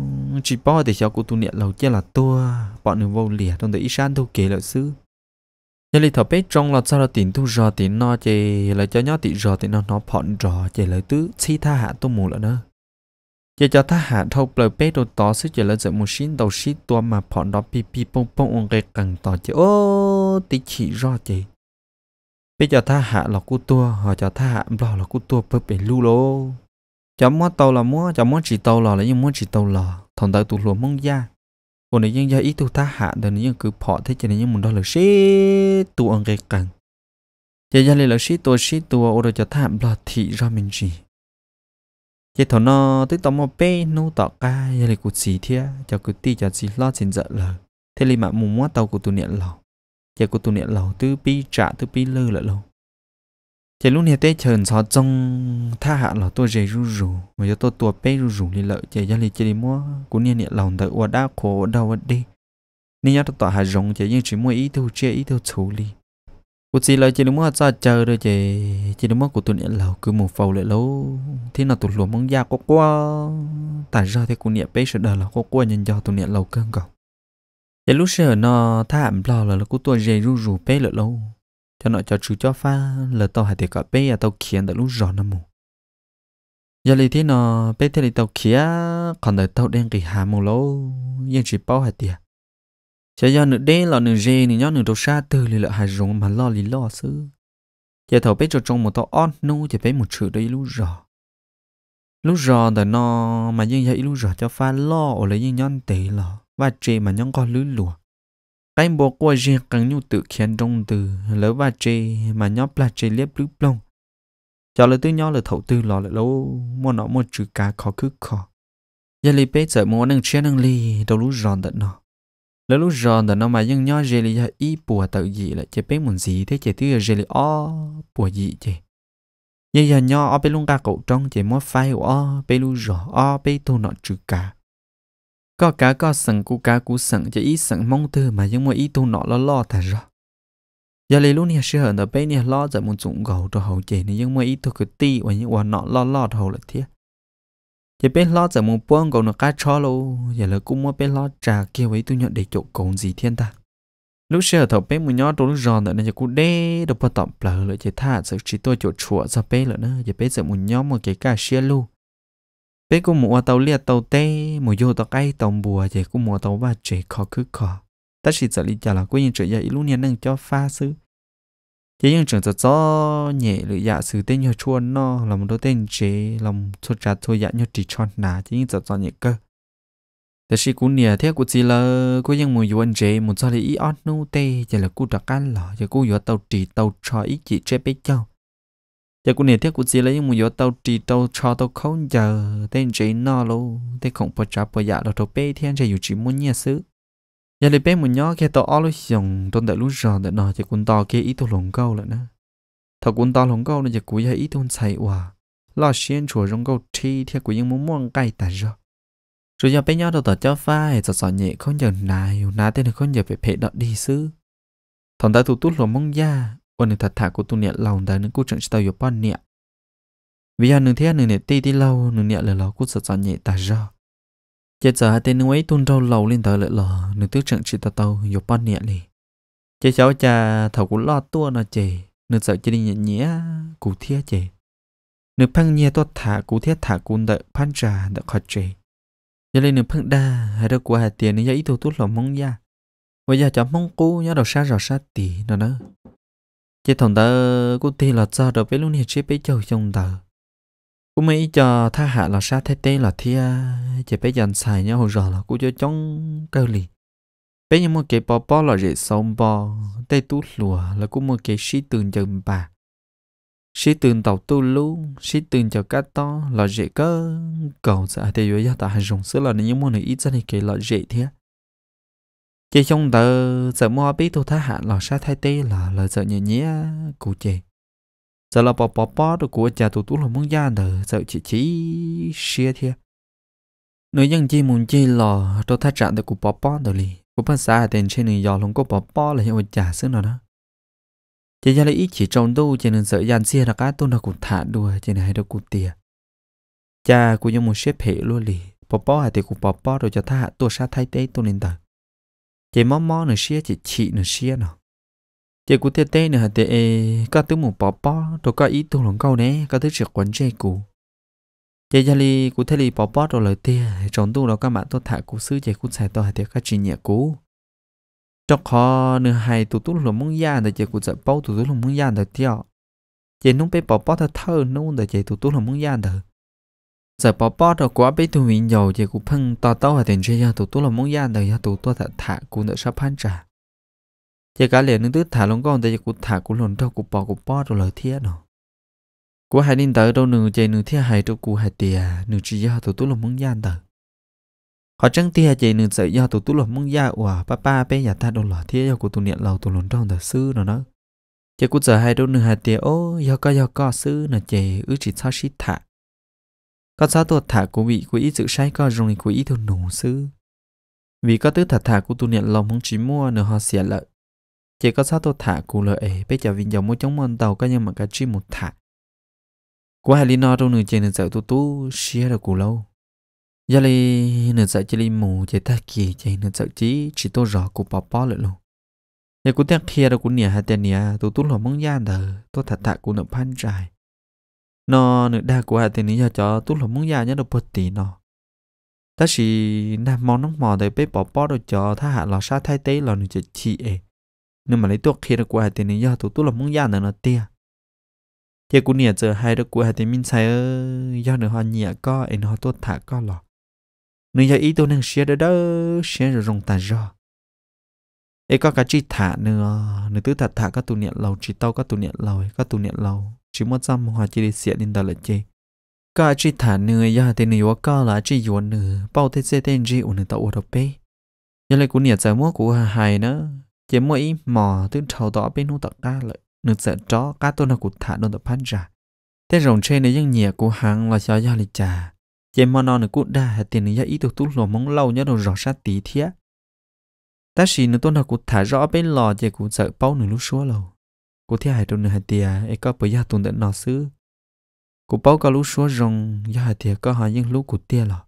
Chỉ bỏ để cho cú tu niệm lâu chia là tua. Bọn người vô lìa, trong đấy san thu kể lợi sư nhà li thọ bé trong là sao là tiền thu rò tiền no, chạy là cho nhó tiền rò tiền nó nó phòn rò, chạy lợi tứ, chi tha hạ tu mù là nữa chỉ cho tha hạ thâu lời bé đồ tỏ sức chỉ là giờ một xin đầu xin tua mà phọn đó pi pi bông bông ông cái cần tỏ chỉ ô tí chỉ rò chỉ bây giờ tha hạ là cô tua họ cho tha hạ lo là cô tua bớt bể lu lô chả mua tàu là mua chả mua chỉ tàu là nhưng mua chỉ tàu là thằng ta tụ luôn mong gia còn nếu như ý tụ ta hạ thì nếu cứ bỏ thế cho nên những mình đó là xí tụ ăn cái cần giờ giờ là xí tụ xí tụ ở đây cho thảm là thị ra mình gì giờ thằng nó tới tao mua bê nô tao ca giờ là cụ gì thia. Cho cụ ti cho xì lo, xin dợ lờ thế li mà mùng mua tàu của tụi niệm lầu giờ của tụi niệm lầu từ pi trả từ pi lơ lợ lâu giờ lúc này tới chờn xó trong tha hạ là tôi dễ rủ rủ. Mà giờ tôi tua bê rủ rủ li lợ giờ giờ li chỉ đi mua cũng niệm niệm lò đợi qua đá khổ đâu đi nên nhớ tôi tỏ hạ rộng giờ nhưng chỉ mua ý thu chia ý thu xử lý cô chỉ là chỉ đúng mua ra chờ rồi chị. Chỉ đúng mua của tuổi niệm lâu cứ một phầu lại lâu thế nào tuổi luôn mong già có qua tại ra thế cô niệm bé sợ đời là có qua nhân do tuổi niệm lâu cơn cầu chỉ lúc xưa nó thảm ẩm lo là cô tuổi dễ ru rủ bé lại lâu cho nó cho chú cho pha là tao hãy để cả bé à tao khiến đã lúc rõ nó mù. Giờ lý thế nó bé thế thì tao kia còn đợi tao đen kỳ hà mù lâu nhưng chỉ bao hạt tiền chỉ do nửa đê là nửa dê nửa nhóc nửa đầu xa từ lì lợ hài rồng mà lo lì lo sư giờ thầu bé cho trong một tàu on nu chỉ bé một chữ đấy lúc rõ lúc rõ đời nó mà nhưng vậy lúc rõ cho pha lo ở lấy những nhon tệ là và chê mà nhon con lưới lùa cái bộ qua riêng càng nhu tự khiến trong từ, lỡ và chê mà nhóc là chê liếp lú plong cho lời tư nhau là thầu tư lò lại lâu mua nó một chữ cá khó cứ khó. Giờ lì bé giờ mua năng chia năng lì đâu lúc rò tận nó lỡ lúc giòn tận nó mà nhưng nhau giờ li ý bùa tự gì là chỉ biết muốn gì thế chỉ tư giờ li o bùa gì chứ giờ giờ nhau ở bên luôn cả cậu trong chỉ mua phai o bên lúc giò o bên thu nọ trừ cả, có cả có sẵn cú cả cú sẵn chỉ ý sẵn mong tư mà nhưng mà ý thu nọ lo lo thật rồi giờ lấy lúc này sẽ hận ở bên này lo giờ muốn dụng gầu cho hậu chế này nhưng mà ít thu cứ ti và những quan nọ lo lo hậu là thế giờ bên lo giờ một buông còn nó cá cho luôn giờ là cũng mua bên lo trà kia với tôi nhận để chỗ còn gì thiên ta. Lúc xưa thầu bên một nhỏ đồ giòn nữa nên giờ cũng đê đâu bắt tạm bờ lại chỉ thả giờ chỉ tôi chỗ chùa ra bên nữa, giờ bên giờ một nhóm một cái cá xe luôn bên cũng mua tàu liệt tàu tê một vô tàu cây tàu bùa, giờ cũng mua tàu ba chế khó cứ khó. Ta chỉ giờ đi cho là quên chuyện giờ lúc nhiên nâng cho pha sư chỉ những trường cho nhẹ lưỡi dạ sử tên nhờ chuôn nó là một đôi tên chế lòng cho trả thôi dạ nhờ chỉ chọn nà chỉ những giờ cho nhẹ cơ. Thế sĩ cũng nhờ thế của chị là cô những mùi yuan chế một cho lý ý ót nu tê chỉ là cô đặt can lọ chỉ cô yuan tàu trì tàu cho ý chị chế biết châu. Giờ cũng nhờ thế của chị là những mùi yuan tàu trì tàu cho tàu không giờ tên chế nó luôn thế không phải trả bồi dạ là tàu bé thiên chỉ dù chỉ muốn nhờ sự giờ lấy bé một nhỏ khi tao lối xong tôn đại lúc giờ đã nói chỉ quân tao kia ít tôi lồng câu lại nè, thằng quân tao lồng câu này chỉ cúi hay ít tôi chạy hòa lo xuyên chùa rong câu chi theo cúi những muốn muốn cay ta rồi rồi giờ bé nhớ đâu tao cho phai cho sợ nhẹ không giờ này nà tên không giờ phải phê đọt đi xứ. Thằng ta tụt tút lồng mong da ôn thật thà của tôi nhẹ lòng đời nên cũng chẳng tao yêu bao nhẹ vì giờ nương thế nương nhẹ ti ti lâu nương nhẹ là lo cố sợ sợ nhẹ ta rồi giờ hai tên ấy tuôn rau lầu lên tới lại lò nửa tước trận chị tao tàu dục bao nhẹ đi chế cháu cha thầu cũng lo tua nó chề, nửa sợ chỉ đi nhẹ nhẹ cụ thiết chề. Nửa phăng nhẹ tôi thả cụ thiết thả cụ đợi phan trà đợi khó chề, giờ lên nửa phăng đa hai đứa của hai tiền nữa giấy tôi tút lò mong ya bây giờ cháu mong cú nhớ đầu xa rồi xa tì nó nữa. Chế thằng ta cụ thi là cho đầu với luôn hiện chế bế châu trong tờ cú mấy cho tha hạ là sa thế tế là thia, chỉ bé dàn xài nhau hồi giờ là cú cho chống cơ lì. Bé nhau một cái bò bò là rễ sông bò, tê tú lùa là cú một cái sĩ tường chừng bà. Sĩ tường tàu tu lú sĩ tường cho cá to là rễ cơ cầu sợ thì vừa gia ta hay dùng sữa là những món này ít ra thì cái là rễ thế chỉ trong tờ, sợ mua biết tôi tha hạ là sa thế tế là là sợ nhẹ nhẹ cụ chị giờ là bỏ bỏ bỏ được của cha tụ tụ là muốn gian đời, sợ chỉ chỉ xia thia. Nếu dân chi muốn chi lò tôi thắt trạng được của bỏ bỏ đời li của bác xã tiền trên người giò không có bỏ bỏ là hiệu trả xứ nào đó. Chỉ ra là ít chỉ trong đâu chỉ nên sợ dàn xia là cá tôi là cũng thả đùa chỉ này hay đâu cũng tiền cha của những một xếp hệ luôn li bỏ bỏ hay thì cũng bỏ bỏ rồi cho tha tôi sát thay tế tôi nên đời. Chỉ mò mò nữa xia chỉ chỉ nữa xia nào chị cụ tê tê nữa tê các thứ một bỏ bỏ rồi các ý tu lòng câu nè các thứ chuyện quấn dây cụ chị gia li cụ thế li bỏ bỏ rồi lời tê trong tu đó các bạn tôi thả cụ sư chị cụ xài tôi hay tê các chuyện nhẹ cụ trong khó nửa hai tụ tú lòng muốn ya để chị cụ sẽ bao tụ tú lòng muốn ya để tiêu chị nung bé bỏ bỏ thật thơ nung để chị tụ tú lòng muốn ya để giờ bỏ bỏ rồi quá bé tu mình giàu chị cụ phăng to to hay tiền chơi ya tụ tụ lòng muốn ya để ya tụ tôi thật thả cụ để sắp phan trả chỉ cả liền nước thả lông con tại cụ thả cụ lồn đâu cụ bỏ cụ bỏ rồi lời thiết nó cụ hai ninh tới đâu nửa chạy nửa thiết hai đâu cụ hai tiề nửa chỉ do tụi tôi lồn muốn gian tới họ chẳng tiề chạy nửa sợi do tụi tôi lồn muốn gian ủa, ba ba bé nhà ta đâu lời thiết do cụ tụi niệm lầu tụi lồn trong đời sư nó nó chỉ cụ giờ hai đâu nửa hai tiề ô, do có do có sư nó chạy ư chỉ sao xít thả. Có sao tôi thả cụ bị cụ ý sự sai có rồi cụ ý thôi nổ sư vì có tứ thật thả của tụi niệm lòng không chỉ mua nữa họ xỉa lợi chỉ có sao tôi thả cụ lợi bây giờ vinh dòng mỗi chống môn tàu có nhưng mà cái chi một thả. Của hai lino trong nửa chơi nửa sợ tôi tú xia được cụ lâu. Giờ li nửa sợ chỉ li mù, chỉ ta kỳ chỉ nửa sợ chỉ chỉ tôi rõ cụ bỏ bỏ lại luôn giờ cụ tiếc kia đâu cụ nia hai tên nia tôi tú lo mong gian đời tôi thả thả cụ nửa pan trái nó nửa đa của hai tiền này cho tôi là mong già nhớ được bớt tỷ nó ta chỉ nằm mong nóng mò để bé bỏ bỏ được cho tha hạ lò sa thay tế lò nửa chỉ chi ấy nhưng mà lấy tuột khi được của hai tiền này do tụ là muốn già nữa nó tia. Giờ cũng nhẹ giờ hai được của hai tiền mình sai do nữa họ nhẹ có, anh họ tốt thả có lọ. Nếu giờ ý tôi năng xé đó đó xé rồi rong ta do ấy có cả chi thả nữa. Nữa tứ thả thả có tụ niệm lâu chỉ tao có tụ niệm lâu có tụ niệm lâu chỉ một trăm hoa chỉ để xé lên đó là chơi có chỉ thả nữa giờ thì nữa có là chỉ yuan nữa. Bao thế thế tên gì ổn tao ở đâu bé giờ lại cũng nhớ giờ mua của hai nữa chỉ mỗi mò từ đầu đó bên hút tập ca lợi nước sợ chó cá tôi nó cụt thả đồn tập phát ra thế rồng trên này những nhẹ của hàng là cho ya lịch trà. Chỉ mò nó nữa cụt đa tiền nữa ý tục tút lò mong lâu nhớ đồ rõ sát tí thía ta chỉ nữa tôi nó cụt thả rõ bên lò chỉ cụt sợ bao nửa lúc số lâu cụ thiết hai trong nửa hai tia ấy có bởi gia tùng đến nọ xứ cụ bao có lú số rồng giờ hai tia có hai những lú cụt tia lọ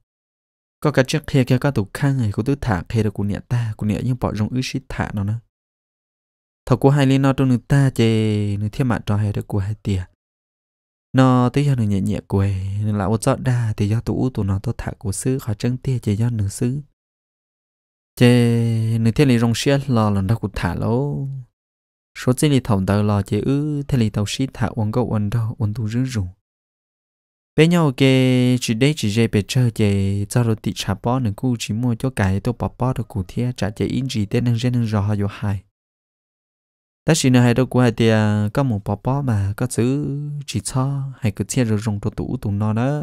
có cả chiếc kia kia có tụ khăn này cụ tứ thả kia được cụ nhẹ ta cụ nhẹ nhưng bỏ rồng ứ xít thả nó nữa thọ của hai liên nó trong người ta chê người thiên mạng trò hai được của hai tia nó tới giờ nó nhẹ nhẹ quê nên là ô chót đa, thì do tụ tụ nó tôi thả của xứ khỏi chân tia chê do nữ xứ. Chê nửa thiên lý rong xít lò lần đó của thả lỗ số chỉ lý thầu tờ lò chê ư thế lý tàu xí thả uống gạo uống đâu uống tu rưng rủ. Bé nhau kê chỉ đây chỉ dây bé chơi chê cho rồi tị trả bó nên cu chỉ mua cho cái tôi bỏ bó được cụ thia, trả chê in gì tên nâng dễ nâng rõ hai ta chỉ nâng hai đâu của hai có một bỏ bó mà có chữ chỉ cho hay cứ chia rồi rong đồ tủ tủ nó đó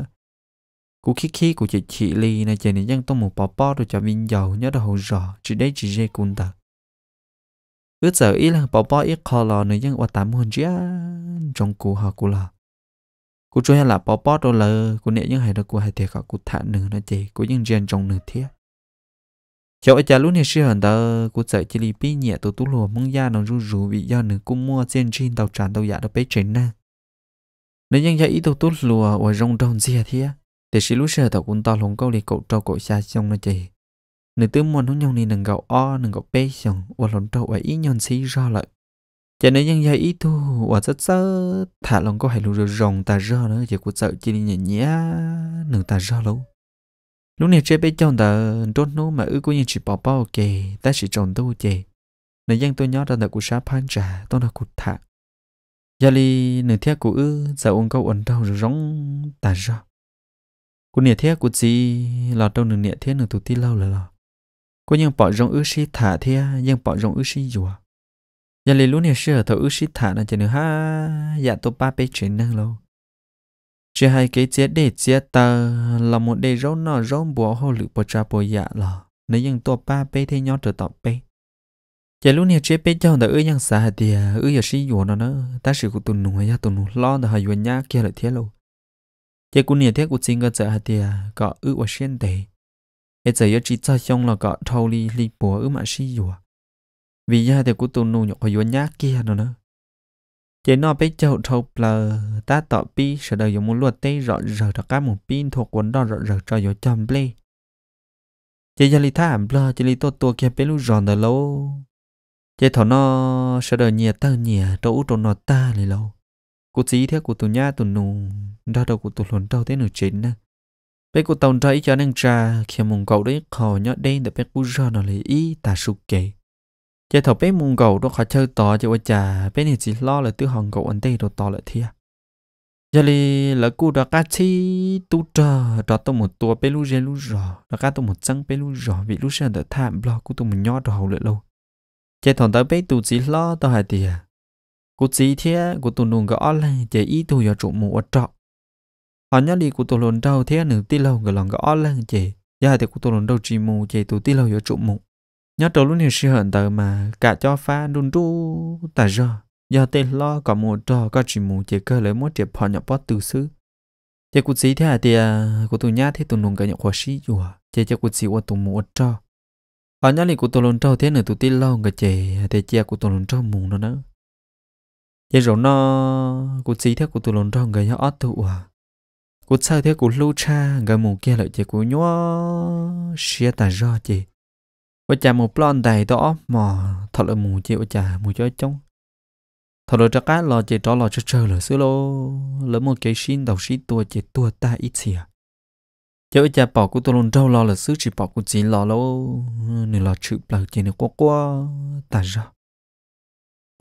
cú khí khí của chị chị ly này chị này dân tôi một bỏ bó rồi cho viên dầu nhớ đầu rõ chỉ đấy chỉ dễ cuốn tờ ước giờ ý là bỏ bò ít khó lò nữa nhưng qua tám hơn chứ trong cụ họ cụ lò cụ cho là bỏ bò đồ lờ cụ nè nhưng hai đâu cụ hai thiệt họ cụ thả nữa nó chị cụ dân dân trong nửa thiết chỗ ở nhà lúc này sư hận tờ của sợ chỉ li pi nhẹ tổ tú lùa mong da nó ru ru vì do nữ cũng mua trên trên tàu tràn tàu dạ được bế trên nè nếu nhân giờ ý tổ tú lùa ở rong rong gì thế thì sư lúc sư tàu cũng to lồng câu li cậu trâu cậu xa trong nó chị nữ tư muốn nó nhau này nâng gạo o nâng gạo bê xong ở lồng trâu ấy ý nhân xí ra lại cho nên nhân dạy ý thu ở rất rất thả lòng có hay lù rồng ta ra nữa chỉ của sợ chỉ nhẹ nhẹ nửa ta ra lâu lúc này chơi bé chồng ta đốt nô mà, ư cũng những chỉ bỏ bao kề ta chỉ trồng đâu kì nửa dân tôi nhớ ra là của sa phan trà tôi là của thạc. Giờ li nửa thiết của ư, giờ ông câu ẩn đâu rồi rong ta ra của nửa thiết của gì là đâu nửa nửa thiết nửa tụt tí lâu là lo cô nhưng bỏ rong ước sĩ thả thế nhưng bỏ rong ước sĩ dùa. Giờ li lúc này sửa thầu ước sĩ thả là chỉ nửa ha dạ tôi ba bé chuyện năng lâu chỉ hai cái chết để chết ta là một đề rau nó rau bùa hồ lựu bò trà bò dạ là nếu những tổ ba bê thế nhau trở tọt bé giờ lúc này chết bê cho ta ước yang xa thì ước giờ sĩ dùa nó ta sử của tụi nụ ya tụi lo ta hay dùa nhá kia lại thế lâu giờ cũng nhiều thế của chính cái giờ thì, có ước và xuyên đề ấy giờ yo chỉ cho xong là có thâu li li bùa ư mà xí dùa. Vì gia thì của tôi nụ nhọc có nhá kia nữa chế nó biết châu thâu bờ ta tỏ pi sẽ đời dùng một luật tê rõ rờ thật các một pin, thuộc quần đó rõ rờ cho dấu chấm ple chế gia li thảm bờ chế li tôi tôi kia bé lu ròn đời lâu chế thọ nó sẽ đời nhẹ tơ nhẹ đâu út nó ta li lâu cụ chỉ thế của tụi nhá tụi nụ đó đâu của tụi luận đâu thế nửa chín nè. Bé cô tàu trái cho nên trà, khi mùng cậu đấy khó nhớ đen để bé cụ ra nó lấy ý, ta sụp kệ chơi thầu bé mùng cầu đó khó chơi to cho cha bé này chỉ lo là tứ hòn cầu anh tây đồ to là thia giờ li là cô đã cá chi tu trà đó tôi một tua bé lu rê lu rò đó cá tôi một trăng bé lu rò vì lu sơn đã thảm lo cô tôi một nhót đồ hậu lại lâu. Chơi thằng tới bé tu chỉ lo tao hai tiệt cô chỉ thế cô tôi nung cái on lên chơi ý tu giờ trụ ở trọ. Họ nhớ li cụ tôi lồn đầu thế nửa tí lâu người lòng gõ lên chị giờ thì cụ tôi lồn đầu chỉ mù chị tụ tí lâu ở trụ mù nhớ đầu lúc này sự hận tờ mà. Cả cho pha đun đu ta giờ giờ tên lo có một trò, có chỉ mù chỉ cơ lấy một tiệp họ nhập bót từ xứ. Chỉ cuộc chị thế thì của tôi nhá thì tôi nùng cái nhỏ khó sĩ chùa chỉ cho cuộc chị của tôi một trò. Họ nhớ đi của tôi lồn trâu thế nữa tôi tin lo người chỉ thì chỉ của tôi lồn trâu mù nó nữa chỉ rồi nó của chị thế của tôi lồn trâu người nhớ ót tụ à? Cuộc sau thế của lưu cha người mù kia lại chỉ do nhó xia ta chả một plon đầy đó mà thật là mù chị ở chả mù cho trống thật là cho cái lò chỉ cho lò cho chờ là xưa lô, lỡ một cái xin đầu xin tua, chỉ tua ta ít xìa à. chớ cha bỏ của tôi luôn trâu lò là xứ, chỉ bỏ của chỉ lò lô nửa lò chữ bờ chỉ nửa quá quá ta ra.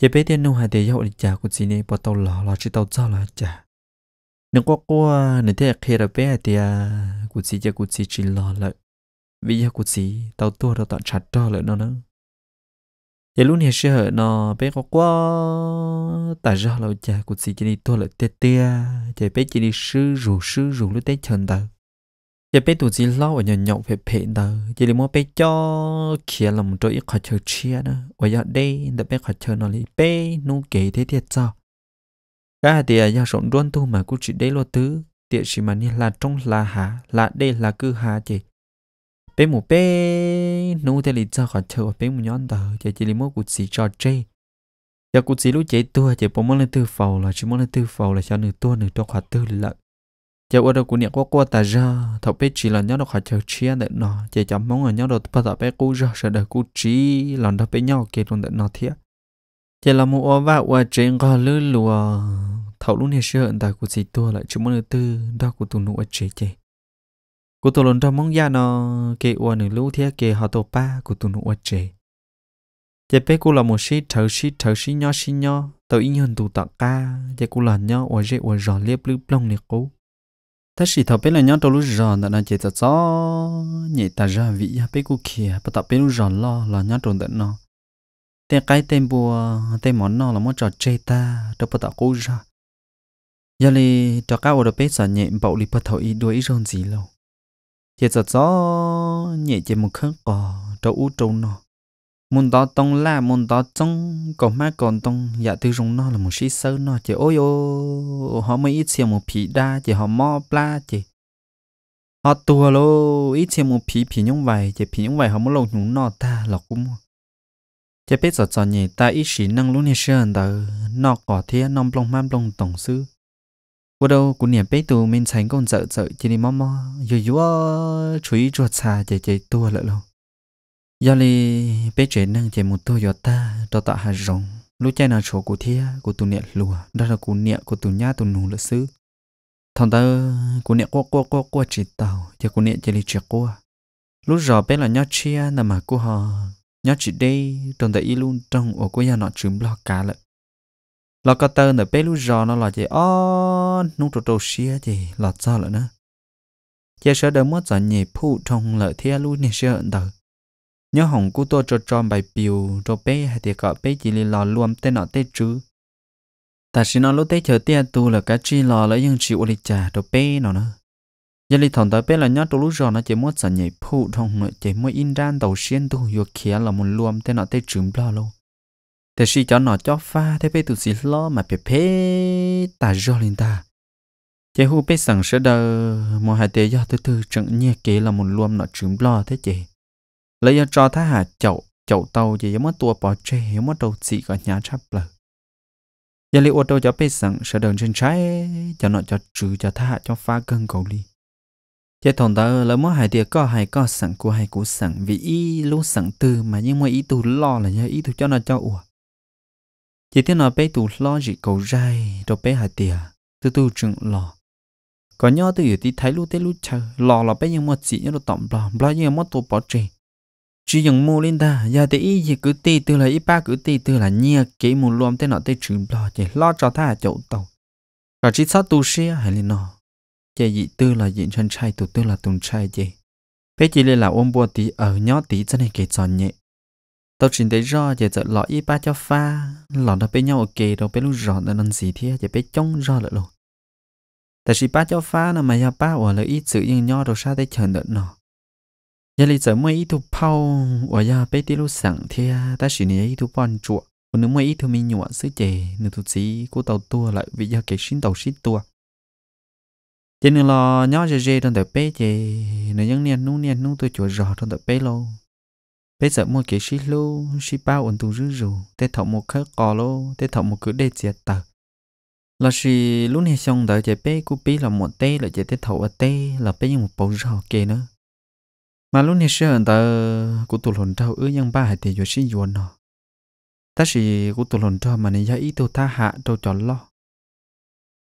Chỉ biết tiền nô hai để dạo đi cha của chỉ này bỏ tàu lò lò chỉ tàu cho là cha nửa quá quá nửa thế khi là bé thì à, của chỉ cha của chỉ chỉ lò lại vì giờ cuộc gì tàu tua đâu tận chặt cho lại nó nữa. Giờ lúc này sợ nó, bé có quá tại do lâu cha cuộc gì chỉ đi tua lại tê tê à? giờ bé chỉ đi sư rủ sư rủ lúc tết chân tờ. Giờ bé tụi gì lo ở nhà nhậu phải phê tờ. Giờ đi mua bé cho kia là một ít khỏi chơi chia nữa ở giờ đây đã bé khỏi chơi nó lấy bé, nu kể thế thiệt sao cái thì giờ sống đoan tu mà cũng chỉ đây lo tứ. Tiệt chỉ mà như là trong là hà là đây là cứ hà chị bé mù bé nô thế lý cho khỏi chờ bé mù nhón tờ chỉ chỉ lý mua cụt xì cho chơi giờ cụt xì lúc chế tua chỉ bố món lên tư phầu là chỉ món lên tư phầu là cho nửa tua nửa tua khỏi tư lợ giờ ở đâu cụ niệm qua qua ta ra thọ bé chỉ là nhón đâu khỏi chờ chia đợt nọ chỉ chấm mong ở nhón đâu bắt thọ bé cú ra sợ đợt cú trí lần đó bé nhau kia luôn đợt nọ thiệt chỉ là mua ô vạ ô trên có lư lùa. Thọ lúc này sợ đợt cụt xì tua lại chỉ món lên tư, đó cụt tụ nụ ở chế chế cô tôi lồn trong mong ya nó kể ua nửa lũ thế kể họ tổ ba cụ tôi nụ ua chế chế bé cụ là một sĩ thở sĩ thở sĩ nhỏ sĩ nhỏ tôi ý nhân tụ tạ ca. Chế cô là nhỏ ua dễ ua giò liếp lư plong nè cô, ta sĩ thở bé là nhỏ tôi lũ giò đã là chế tờ gió nhẹ ta ra vị ya bé cô kia bắt tập bé lũ giò lo là nhỏ trồn tận nó tên cái tên bùa tên món nó là món trò chơi ta đâu bắt tập cú ra giờ thì trò cá ua được bé sợ nhẹ bậu li bắt thầu ý đuổi rôn gì lâu chỉ cho gió nhẹ chỉ một khắc cò trâu u trâu nó muốn đó tông la, muốn đó trong còn má còn tông. Dạ tư rung nó là một sĩ sơ nó chỉ ôi ô họ mới ít xem một phí đa chỉ họ mò pla chỉ họ tua lô, ít xem một phí phí nhung vài chỉ phí nhung vài họ mới lồng nhung nó ta lọc cũng chỉ biết giờ cho nhẹ, ta ít sĩ năng luôn như sơn đó nó có thế nó plong mam plong tổng sư vừa đâu cũng niệm bé tù mình thành công sợ sợ chỉ đi mò mò dù dù chú ý chuột xa chạy chạy tua lại luôn giờ li bé trẻ năng chạy một tua giọt ta cho tạ hà rồng lúc chạy nào chỗ của thia của tù niệm lùa đó là của niệm của tù nhá tù nụ lỡ sư thằng ta của niệm qua qua qua qua chỉ tàu giờ của niệm chạy đi chạy qua lúc giờ bé là nhát chia nằm mà của họ nhát chỉ đây trong tại y luôn trong ở của nhà nọ chìm lo cá lại lọ có tơ nở bé lúc giò nó là gì ó nung trâu trâu xía gì lọ sao lại nữa chỉ sợ đỡ mất giờ nhị phụ trong lợi thế lúc này sợ đỡ nhớ hồng cú tôi cho tròn bài biểu cho bé hay thì có bé chỉ lò luôn tên nọ tên chứ ta xin nó lúc tết chờ tia tu là cái chi lò lấy những chịu lịch trả cho bé nó. Nữa giờ li thằng tới bé là nhớ tôi lúc giò nó chỉ mất giờ nhị phụ trong lợi chỉ mới in ran đầu xuyên tu, vừa kia là một luôn tên nọ tên trứng lo lâu thế khi cho nó cho pha, thế bây tụi xí lo mà bé bé ta do lên ta. Chế hu bé sẵn sẽ đờ một hai tế do từ từ chẳng nhẹ kế là một luom nó trứng lo thế chị lấy cho thá hà chậu chậu tàu gì giống mất tua bỏ chê giống mất đầu chị có nhà chắp lờ. Giờ li ô tô cho bé sẵn sẽ đờ trên trái, cho nó cho trừ, cho thá hà cho pha cân cầu ly. Chế thằng ta là mỗi hai tiệc có hai có sẵn của hai của sẵn, vì ý lúc sẵn từ mà nhưng mà ý tu lo là nhớ ý tu cho nó cho ủa chỉ thế nào bé tụ lo gì cầu rai rồi bé hạt tiề từ từ trưởng lo có nhau từ giờ thì thấy lúc tới lúc chờ lo là bé nhưng mà chỉ nhớ tổng lo lo nhưng mà tôi bỏ chạy chỉ dùng mua lên ta, giờ thì ý gì cứ tê từ là, ý ba cứ tê từ là, nhia kỹ một luôn tới nọ tới trưởng lo chỉ lo cho ta chỗ tàu. Rồi chỉ sao tu xe hay lên nó chỉ gì tư là diện chân trai tụ tư là tùng trai gì bé chỉ là ôm bùa tí ờ, ở nhỏ tí cho nên cái tròn nhẹ tao chỉ để rõ giờ giờ lọ y ba cho pha. Lọ nó bên nhau ok đâu bên lúc rõ nó làm gì thế? Giờ bên chống rõ lại luôn. Tại vì ba cho pha nó mà giờ ba ở lại ít sự yên nhau đâu sao để chờ đợi nó? Giờ lý giờ mới ít thu phao ở giờ bên đi lúc sẵn thế à? ta chỉ này ít thu bon chuột. Còn nếu mới ít thu mình nhọ sứ chè nếu thu chỉ cô tàu tua lại, vì giờ cái xin tàu xin tua. Cho nên là nhau giờ dễ trong đời bé chè nếu những niên nu niên nu tôi chuột rõ trong đời bé lâu bây giờ mua cái xí lô xí bao ổn tụ rư rù tê thọ một khớ cò lô tê thọ một cứ đê chè tờ. Là xí lúc này xong đợi chạy bé cú bí là một tê là chạy tê thọ ở tê là bé như một bầu rò kê nữa. Mà lúc này sợ tờ của tụ lồn trâu ư nhân ba hai tỷ rồi xí yuan nọ. Ta chỉ của tụ lồn trâu mà này giá ý tụ tha hạ trâu trò lo.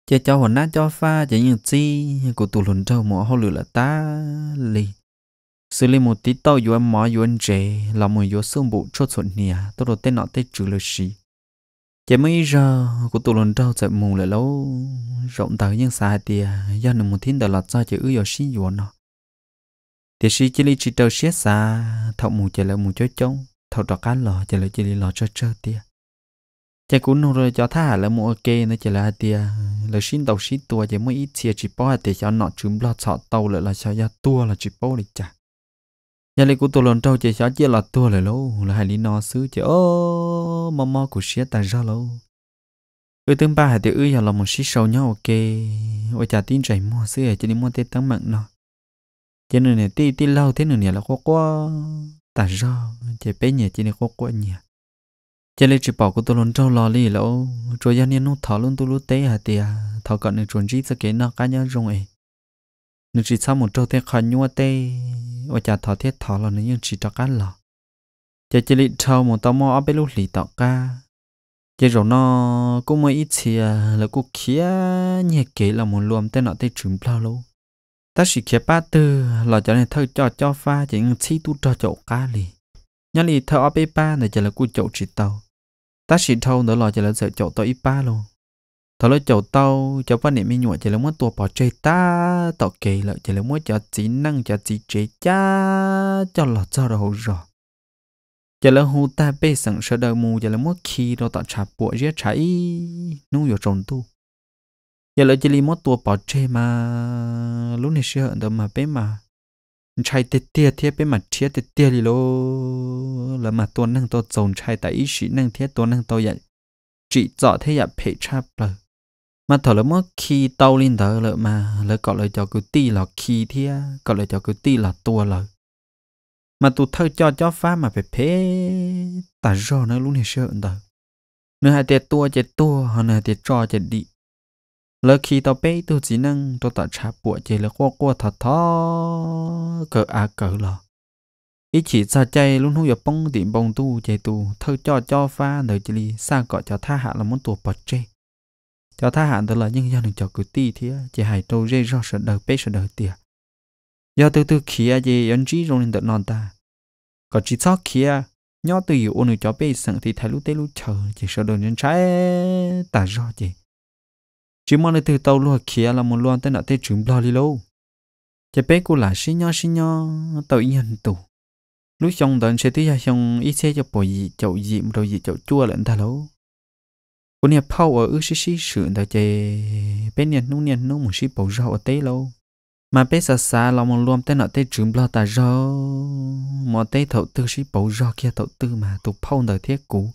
Chạy cho hồn nát cho pha chạy như chi của tụ lồn trâu mỗi hậu lửa là ta, lì xử lý một tí tao yêu em mỏ yêu trẻ là một yếu sương bộ cho chuẩn nha, tôi đầu tên nọ tên chữ là gì chỉ mấy giờ của tụi lần cho chạy mù lại lâu rộng tới nhưng xa thì do nên một thiên đời là cho chữ yêu xí yêu nó thì sĩ chỉ lý chỉ đầu xé xa thọ mù chỉ là mù chối chống thọ trọ cá lò chỉ là chỉ lý lò cho chơi tia chạy cũng nô rồi cho tha là mù ok nó chỉ là tia là xin đầu xin tua chỉ mới ít chia chỉ bỏ để cho nó chúng lo sợ tàu lại là cho ya tua là chỉ bỏ được chả nhà lấy của tôi lần trâu chỉ xóa chia là tua lại lâu là hai lý nó xứ chỉ ô mò mò của xía ta ra lâu ừ tương ba hai thì ư giờ là một xí sâu nhau, ok. Ôi, chả tin chạy mua xứ à, chỉ đi mua tê tăng mặn nó cho này này tí tí lâu thế này là quá quá ta ra chỉ bé nhẹ chỉ này quá quá nhẹ chỉ nên chỉ bảo của tôi lần trâu lo lì lâu rồi giờ nên nó thảo luôn tôi lúc tê hai tiệt à, thảo gần được chuẩn trí cho cái nó cá nhân rồi nên chỉ sau một trâu thế khó nhua tê và chả thọ thiết thọ là những chỉ cho cá lò chỉ chỉ lịch thâu một tao mò ở bên lúc lì tọ ca. Chỉ rồi nó cũng mới ít xìa là cũng kia nhẹ kể là một luồng tên nọ tên trứng bao lâu. Ta chỉ kia ba tư là cho nên thâu cho cho pha, chỉ những chi tu cho chỗ cá lì. Nhớ lì thâu ở bê ba này chỉ là cũng chỗ chỉ tàu. Ta chỉ thâu nữa là chỉ là sợ chỗ tàu ít ba luôn thọ là chậu tàu cho ba niệm mi nhụa chỉ là muốn tua bỏ chơi ta tàu kề là chỉ là muốn cho chỉ năng cho chỉ chế cha cho là cho rồi rồi chỉ là hù ta bê sẵn sợ đời mù chỉ là muốn khi đâu tạo chả bộ riết cháy nung อยู่ trồng tu giờ lại chỉ li mất tua bỏ chơi mà lúc này sợ đâu mà bé mà chạy tê tê thế bé mà thiết tê tê đi lô là mà tua năng tua trồng chạy tại ý sĩ năng thiết tua năng tua vậy chỉ rõ thế ya phải chắp lờ mà thở là mất khi tàu lên thở lợ mà lỡ gọi lời cho cứ ti là khi thế gọi lời cho cứ ti là tua là, mà tụ thơ cho cho phá mà phải phê ta rõ nó luôn này sợ đó nữa hai tiệt tua chết tua hoặc hai tiệt cho chết đi. Lỡ khi tao bé tôi chỉ năng tao tạo trả bộ chỉ là qua qua thật thó cỡ à cỡ là, ý chỉ ra chạy luôn hú bông điểm bông tu chạy tu thơ cho cho pha nơi chỉ đi xa gọi cho tha hạ là muốn tụ bật chê cho tha hạn đó là những gia đình cho cứ ti thì chỉ hãy trâu dây do sợ đời bé sợ đời tiệt do từ từ kia gì yên trí rồi nên tự non ta. Có chỉ sót kia nhớ từ yêu ôn cho bé sẵn thì thấy lúc tê lúc chờ. Chỉ sợ đời nhân trái ta do gì chỉ mong từ tàu luôn kia là một luôn tên là tên chúng lo đi lâu chỉ bé cô là xin nhau xin nhau tàu yên tù. Lúc xong tận sẽ tới xong ít xe cho bồi gì chậu gì rồi gì chậu chua lẫn ta lâu cô nè phao ở ư xí xí sườn ta chè bé nè nung nè nung một xí bầu rau ở tây lâu. Mà bé xa xa là một luôn tên là tên trứng lo ta rau. Mà tế thầu tư xí bầu rau kia thầu tư mà tụ phao đời thiết cũ.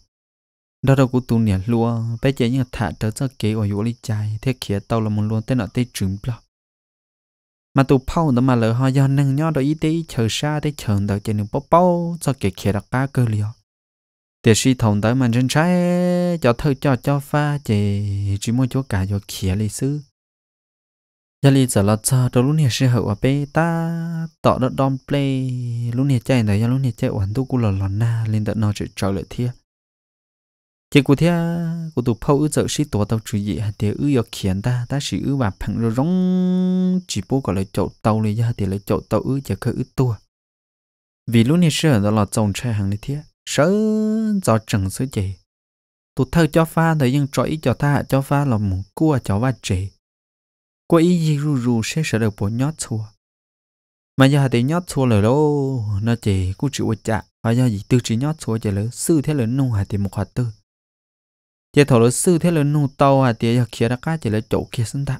Đó đâu của tụ nè luôn bé giờ như thả trở cho kế ở yếu lý chai thiết kia tàu là một luôn tên là tên trứng lo mà tụ phao đó mà lỡ ho do nâng nhau đó ý tế chờ xa để chờ đợi cho nên bao bao cho kế kia đặt cá cơ liều để suy thông tới mình trên trái, cho thơ, cho cho pha chỉ chỉ muốn chỗ cả cho kia lý sư giờ lý giờ là cho đó lúc này sẽ hậu ở bên ta, tỏ đó đom play lúc này chạy này lúc này chạy hoàn tu cú là lò na, lên tận nó chạy trở lại thiệt chỉ cụ thia cụ tụ phâu ư giờ sĩ tổ tàu chú ý hạt ư yêu khiến ta ta sĩ ư và phẳng rồi rong chỉ bố gọi là chậu tàu này hạt tiền là chậu tàu ư giờ khơi ư tua. Vì lúc này sợ là trồng trái hàng này thia sớ do trần sớ chị. Tụt thơ cho pha thời gian trọi cho ta cho pha là một cua cho va chị, cô ý gì ru ru sẽ sợ được bộ nhót xua. Mà giờ thì nhót xua rồi đâu nó chỉ cô chịu chạ. Và giờ gì tư chỉ nhót xua chị lỡ sư thế là nung hà thì một hạt tư. Chỉ thầu là sư thế là nung tàu hà thì giờ kia đã cá chị là chỗ kia sinh ta.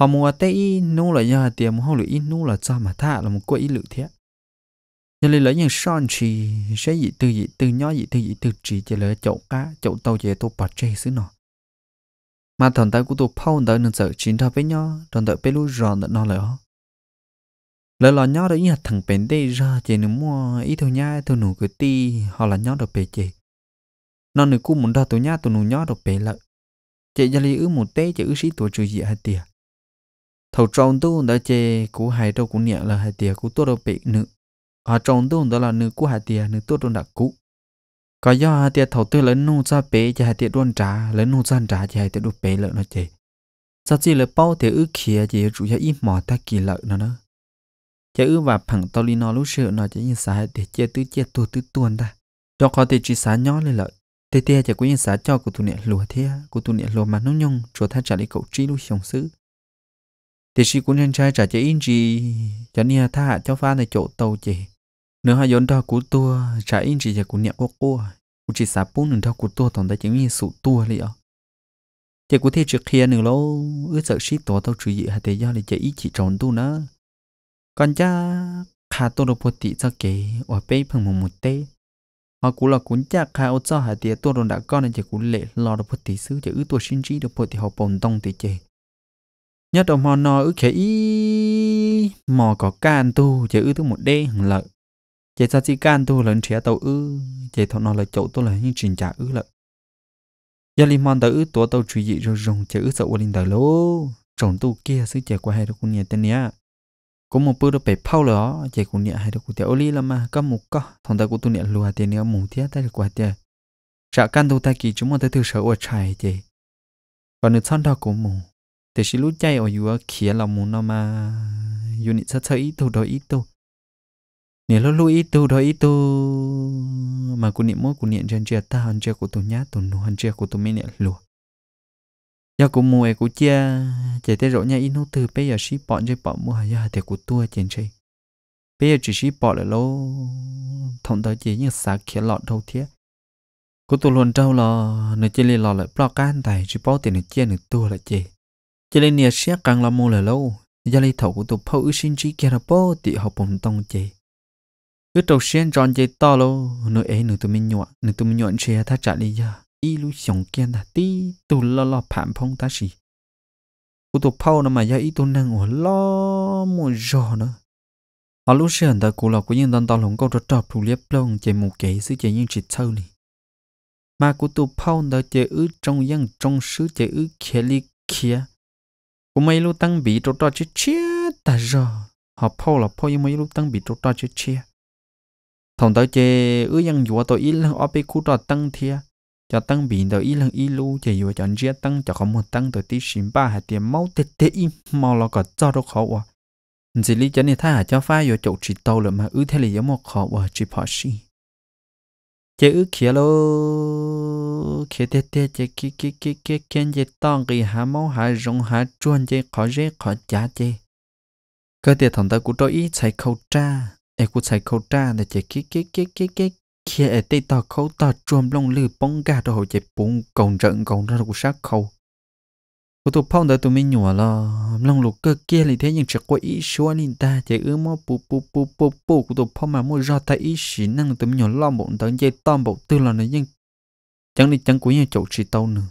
Họ mua tây nung là giờ thì tiền mua lưỡi nung là cho mà tha là một cô ý lự thế nên lấy những son chỉ sẽ gì, từ gì, từ nhỏ gì, từ gì từ chỉ chỉ lấy chậu cá chậu tàu về tôi bắt chơi xứ nọ. Mà thằng ta của tôi phao đợi nên sợ chín thao với nhau thằng đợi bé lú ròn đợi nó lỡ lỡ là nhau đấy nhặt thằng bên đây ra chỉ nếu mua ít thôi nhá tôi nụ cái ti họ là nhau được bề chỉ nó nếu cũng muốn ra tôi nhá tôi nụ nhau được bề lợi. Chỉ cho lý ứ một té, chỉ ứ sĩ tuổi trừ gì hai tiệt thầu tròn tu đã chê cú hai đâu cũng nhẹ là hai tiệt cú tôi đâu bị nữa họ trồng đông đó là nữ của hạt tiệt nữ tốt đông đặc cũ. Có do tiệt thầu tư lớn nu ra bể cho hai tiệt đuôn trả lớn nu cho trả cho hai tiệt đuôn bể lợn nó chị sao chỉ là bao thì ư kia chỉ chủ yếu ít mỏ ta kỳ lợn nó nữa chỉ ư và phẳng tao li nó lúc sợ nó chỉ như sai để chia tứ chia tu tứ tuôn ta. Cho có thể chỉ sáng nhỏ lên lợi. Tê tê chỉ có những sáng cho của tụi niệm lùa thế của tụi niệm lùa mà nó nhung cho ta trả lại cậu trí lúc sống xứ. Thì sĩ cũng nhân trai trả cho in gì cho nia tha cho pha này chỗ tàu chỉ nếu hai yon đó cú tua trả in chỉ là cú nhẹ quá cô. Cú chỉ sáp bún nửa đó cú tua tổng đại chính như sụ tua liệu chỉ cú thế trước kia nửa lâu, ước sợ ship tua tao chú ý hai để do để chỉ ý chỉ tròn tu nữa. Còn cha, khá tôi được bột tị cho kể, ở bên phần một một tê. Họ cú là cũng cha khá ở cho hai tiệt tôi đồng đã con này chỉ cú lệ lo được bột tị xứ, chỉ ước tôi sinh trí được bột tị họ bồn tông tị chê. Nhớ đồng mò nó ước khẽ ý, mò có can tu, chỉ ước tôi một đê hằng lợi chế sao chỉ can tu lần trẻ tàu ư? Chế thọ nó là chỗ tôi là những chuyện trả ư lợi giờ li mòn tàu ư tổ tàu truy dị rồi rồng chế ư sợ linh tàu lô trồng tu kia xứ trẻ qua hai đứa con nhà tên nhá có một bữa đó bị phao lỡ chế con nhà hai đứa cũng tiểu li là mà, có một có thằng tàu của tôi nhà lùa tiền nhá mù thiết ta được qua tiền. Trả can tu ta kỳ chúng mà tới thử sở ở trại chế còn nữa thân đó của mù. Thì chỉ lúc chạy ở dưới kia là mù nó mà. Unit sẽ sợi ít tu đó ít tu nè lo lo tu đó ít tu. Mà cô niệm mỗi cô niệm chân chia ta hơn chia của tôi nhá tôi nu hơn chia của tôi mới niệm lùa. Giờ cô mua cô chia chỉ tới rồi nha ít nô từ bây giờ ship bọn chơi bọn mua hay giờ thì cô tua trên chơi bây giờ chỉ ship bọn là lâu thông tới chỉ như sáng kia lọt đầu thiết cô tôi luôn trâu là nơi chơi lên lò lại block can tài chỉ bao tiền nửa chia nửa tua là chơi chơi lên nhà xét càng là mua là lâu giờ lấy thầu của tôi phô ước sinh chỉ kia là bao thì học bổng tông chơi cứ đầu tiên tròn dây to lô nửa ấy nửa tụi mình nhọn nửa tụi mình nhọn chia ta trả lý giờ y lu sống kiên ta tí tụ lo lo phạm phong ta xì. Cô tụ phao nó mà giờ y tụ năng ở lo một giò nữa. Họ lúc xưa ta cô là của nhân tân tao lồng câu trò phụ liếp lông chạy một kế xứ chạy những chỉ sâu đi mà cô tụ phao đó chạy ư trong dân, trong sứ chạy ư kia li kia cô mấy lúc tăng bị trò trò chết chết ta rồi họ phao là phao nhưng mấy lúc tăng bị trò trò chết chết thằng tới chê ư yang dùa tôi ít lần ở bên khu trò tăng thia. Cho tăng bị tôi ít lần ít lu, chê dùa chọn chia tăng, cho không một tăng tôi tí xin ba hạt tiền máu tê tê im, mau lo có cho đâu khó quá chỉ lý cho nên thay cho phá vô chỗ chỉ tàu rồi mà ư thế là giống một khó quá chỉ bỏ xí chê ư kia lô kia tê tê, chê kia kia kia kia kia chê tăng cái hà máu hà rong hà chuan chê khó dễ khó trả chê. Cái tiền thằng ta cũng cho ít chạy khâu tra ai cũng chạy khâu tra để chạy cái cái cái cái cái kia ở đây tao khâu tao chuom lông lư bông gà đồ chỉ bún còn trận còn ra cũng sát khẩu, của tụi phong đã tụi mình nhủ là lông lục cơ kia thì thế nhưng chỉ có ý xóa linh ta chỉ ư mò pu pu pu pu pu của tụi phong mà mua ra tay ý xí năng tụi mình nhủ lo bụng tao chạy tom bộ tư là này nhưng chẳng đi chẳng cũng như chỗ chỉ tao nữa.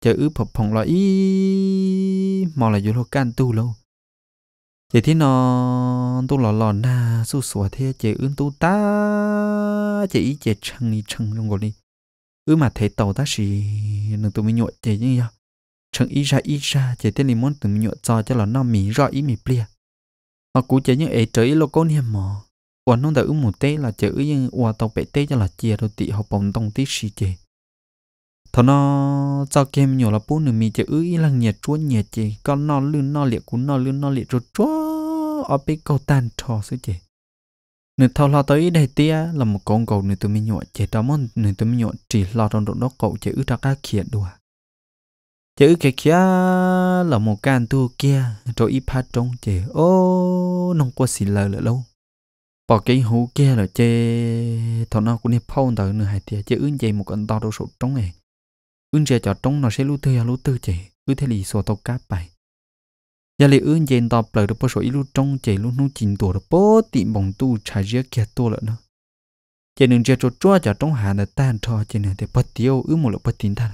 Chỉ ư phập phong là ý mà là vô lo can tu lâu chị thì nó, tu lò lò na, su sủa thế chị ưng tu ta chị ý chị chăng đi chăng trong rồi đi. Ư mà thấy tàu ta chỉ nó tụi mình nhọ chị như vậy chăng ý ra ý ra chị tên limon muốn tụi mình nhọ cho cho là nó mì rõ ý mì plia. Mà cú chị như ấy trời lo con hiểm mò. Quan nó đã ư một tê là chị ư nhưng qua tàu bể tê cho là chia rồi tị học bồng tông tí xì chị thọ nó cho kem nhiều là bún nửa mì chỉ ư ý là nhiệt chúa nhiệt chị. Con nó lươn nó liệt cũng nó lươn nó liệt rồi chúa ở bên cầu tan trò sư chị. Nửa thọ lo tới đây tia là một con cầu nửa tụi mình nhọ chị đó món nửa tụi mình nhọ chỉ lo trong độ đó cậu chỉ ư ra cá kia đùa. Chỉ ư cái kia là một can tu kia, rồi ít phát trong chè ô, nông qua xì lờ là lâu. Bỏ cái hũ kia là chè thọ nó cũng đi phong tới nửa hai tia chỉ ư chè một con to đồ sụt trong này ưn trẻ cho trống nó sẽ lú tư lú tư chế ư thế lì sổ tàu cáp bài giờ lì ưn dền tàu bờ được bao số lú trống chế lú nu chín tuổi được bố tiệm bóng tu trái dưa kia tua lợn nữa chế đừng trẻ cho chua cho trống hà là tan thò chế đừng để bắt tiêu ư một lúc bắt tin thật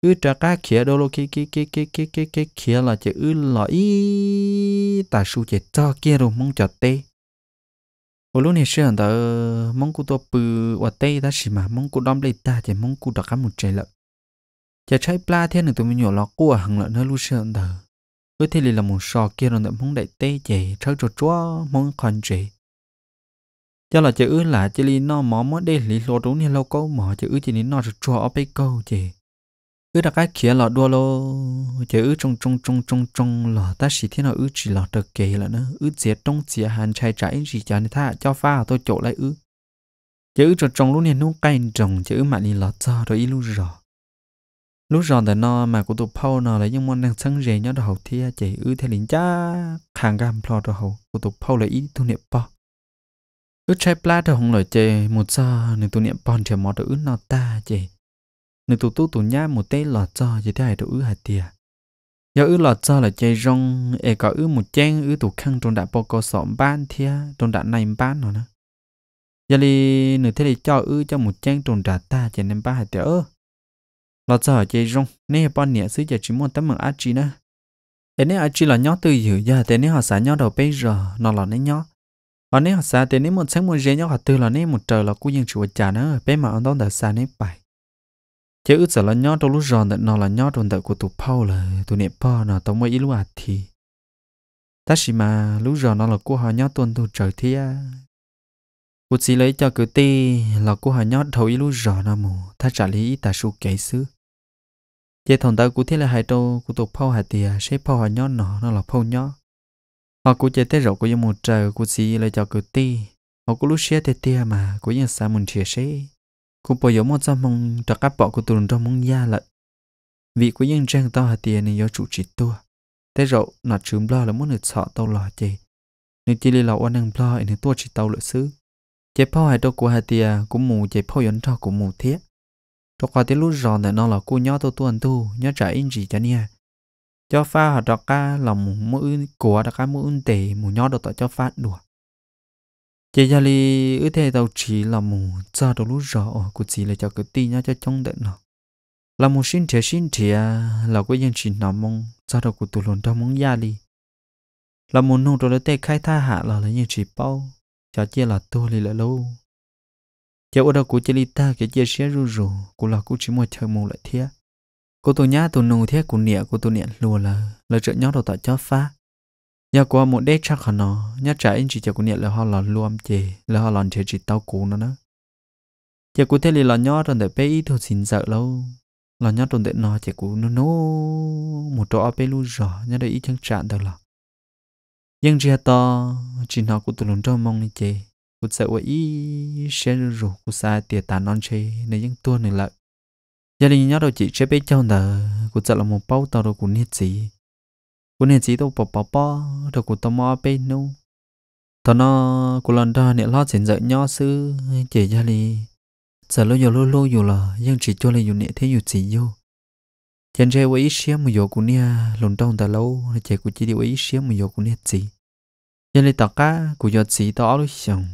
ư trả cá kia đâu lô kia kia kia kia kia kia kia kia là chế ư lọ ý ta su chế cho kia rồi mong cho tê ở lúc này xưa ờ, đó mong cụ tôi bự ở tây ta chỉ mà mong cụ đom lấy ta chỉ mong cụ đặt cả một trái lợn chỉ trái pla thế này tụi mình nhỏ lọ cua hàng lợn nó lúc xưa đó với thế là một sò kia rồi mong đại tây chỉ trái cho chúa mong còn chỉ cho là chữ là chỉ li nó mỏ mỏ đây li lo đúng như lâu câu mỏ chữ chỉ li nó cho ở bên câu chị ư đặc cái kia là đua lô chữ ư trong trong trong trong trong là ta chỉ thế nào ư, chỉ là được kể là nữa ư chết trong chết hàn chạy chạy gì cho nên ta cho pha tôi chỗ lại ư. Chữ trong trong lúc này nó cay trồng ư mà đi là cho rồi ít lúc rồi lúc rồi thì nó mà của tụi Paul nó là những món đang sáng rề nhớ đồ hậu thì chỉ ư thế liền cha hàng gam plo đồ hậu của tụi Paul là ít thu niệm bao ư trái pla đồ hồng lời chị một giờ nên tụi niệm pon chỉ mò đồ ư nó ta chị nên tụt tụt tụi nhá một tay lọt cho như thế hai đồ ứ hạt tiệt giờ ư lọt cho là chơi rong e có ư một chén ư tụ khăn trong đã bao co sọm ban thia trong đã này ban rồi nữa giờ li nửa thế thì cho ư cho một chén trong đã ta chỉ nên ba hạt tiệt ơ! Lọt cho chơi rong nên bọn nhẹ xứ giờ chỉ muốn tấm bằng ác chi nữa thế nên ác chi là nhó từ dữ giờ thế nên họ xả nhó đầu bây giờ nó là nên nhó. Họ nên họ xả thế nên một sáng một rễ nhó họ từ là nên một trời là cú dân chùa trả nữa bé mà ông đó đã xả nên bài chứ ước giờ là nhó trong lúc giòn nó là nhó trong đời của tụ phao là tụ nẹp po nó tao mới ý lúc à thì. Ta chỉ mà lúc giòn nó là của họ nhó tuần tụ trời thế à cô chỉ lấy cho cứ ti là của họ nhó thầu ý lúc giòn nó mù. Ta trả lý ta su kể xứ. Chế thằng ta cũng thế là hai trâu của tụ phao hai tia sẽ phao họ nhó nó nó là phao nhó họ cũng chế thế rồi của một trời, cô chỉ lấy cho cứ ti. Họ cũng lúc xe thế tia mà của như sao mình chia sẻ cũng bỏ giờ một trăm mong trả các bỏ của tuần trong mong gia lại vì của những trang tao hạt tiền này do chủ trì tua. Thế rồi nó chướng lo là muốn được sợ tao lo chị nếu chỉ là oan năng lo thì tua chỉ tao lợi xứ. Chế phao hai đâu của hạt tiền cũng mù chế phao dẫn cho cũng mù thiết. Cho qua tiếng lúc rồi thì nó là cô nhớ tôi tuần tu nhớ trả in gì cho nha. Cho pha hạt đọc ca lòng mũi của đọc ca mũi tệ mù nhớ được cho phát đùa chị gia li ư thế tàu chỉ là mù gia đồ lúc rõ của chị là cho cái tin nhá cho trong đợt nó là một sinh trẻ sinh trẻ, là cái dân chỉ nằm mong gia đồ của tụi lồn trong mong gia li là mù nung rồi tê khai tha hạ là lấy những chỉ bao, cho chia là tôi li là lâu. Cho ở đâu của chị li ta cái chia sẻ rủ rủ của là cũng chỉ một trời mù lại thế cô tôi nhá tôi nung thế của nịa của tôi nịa lùa là là trợ nhau đầu tạo cho phá nhà qua một đế chắc hả nó? Nhà trả anh chỉ cho cô nhẹ là họ là luôn chị là họ làm chê chỉ tao cũ nó nữa chả cô thấy là nhỏ rồi để bé ít thôi xin sợ lâu. Là nhỏ rồi để nó chỉ cô nó nó một chỗ bé lu rõ nhà đây ít chẳng chạm được là nhưng chỉ to, chỉ nó cũng tụi luôn trong mong như chị cũng sợ quá ý sẽ rủ cũng xa tiệt tàn non chê nên những tua này lại gia đình nhỏ đầu chỉ chế bé cho đời cũng sợ là một bao tao đâu cũng nhiệt gì cô nên chỉ đâu bỏ bỏ bỏ, rồi cô tao mò bên nu thằng nó cô lần đó nè, lo chuyện dạy nhỏ sư chỉ ra đi giờ lâu giờ lâu lâu dù là nhưng chỉ cho là dù nè, thế dù chỉ vô. Chân chơi với ít xía một giờ cô nè lần đầu ta lâu chỉ cô chỉ đi với ít xía một giờ cô nè, chỉ. Nhưng lại tất cả cô giờ chỉ tao lúc xong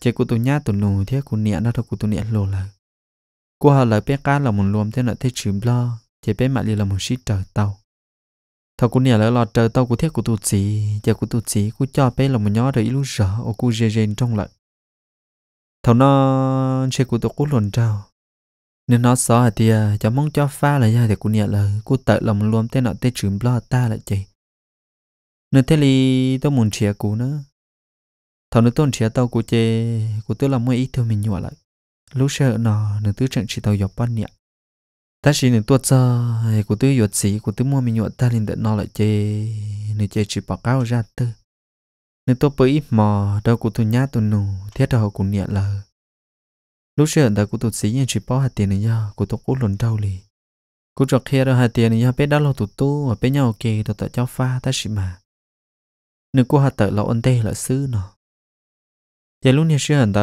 chỉ cô tụi nhá tụi nụ thế cô nè nó thôi cô tụi nè lồ là cô họ lại bé cá là một luồng, thế nào thế chìm lo. Chỉ bé mặt đi là một xí trời tàu thà cũng nè lại lọt trời, tao cũng thiết của tụt gì giờ của tụt gì cũng cho bé là một nhỏ rồi lúc sợ ô cũng dê dê trong lại thọ nó chơi của tụt cũng luồn trao nên nó sợ hả tia cho mong cho pha là ra thì cũng nè là cũng tự lòng luôn tên nọ tên trường lo ta lại chị. Nên thế thì tôi muốn chia của nữa. Thằng nó tôn chia tao của chê của tôi làm mấy ít thôi mình nhọ lại. Lúc sợ nó nên tôi chẳng chỉ tao dọc ban nhẹ ta chỉ nên tuột ra, của tôi yuột sĩ của tôi mua mình yuột ta liền đợt nó lại chê nên chê chỉ bảo cáo ra tư nên tôi bởi mò đâu của tôi nhá tôi nụ thiết đâu của nhẹ lờ. Lúc xưa đợt của tôi sĩ nhưng chỉ bảo hạt tiền này do của tôi cố luận đâu lì. Của trọc kia đâu hạt tiền này do bé đã lo tụt tu và bé nhau ok tôi tự cho pha ta chỉ mà. Nên của hạt tự là ôn tê là xứ nó giờ lúc này sư hẳn ta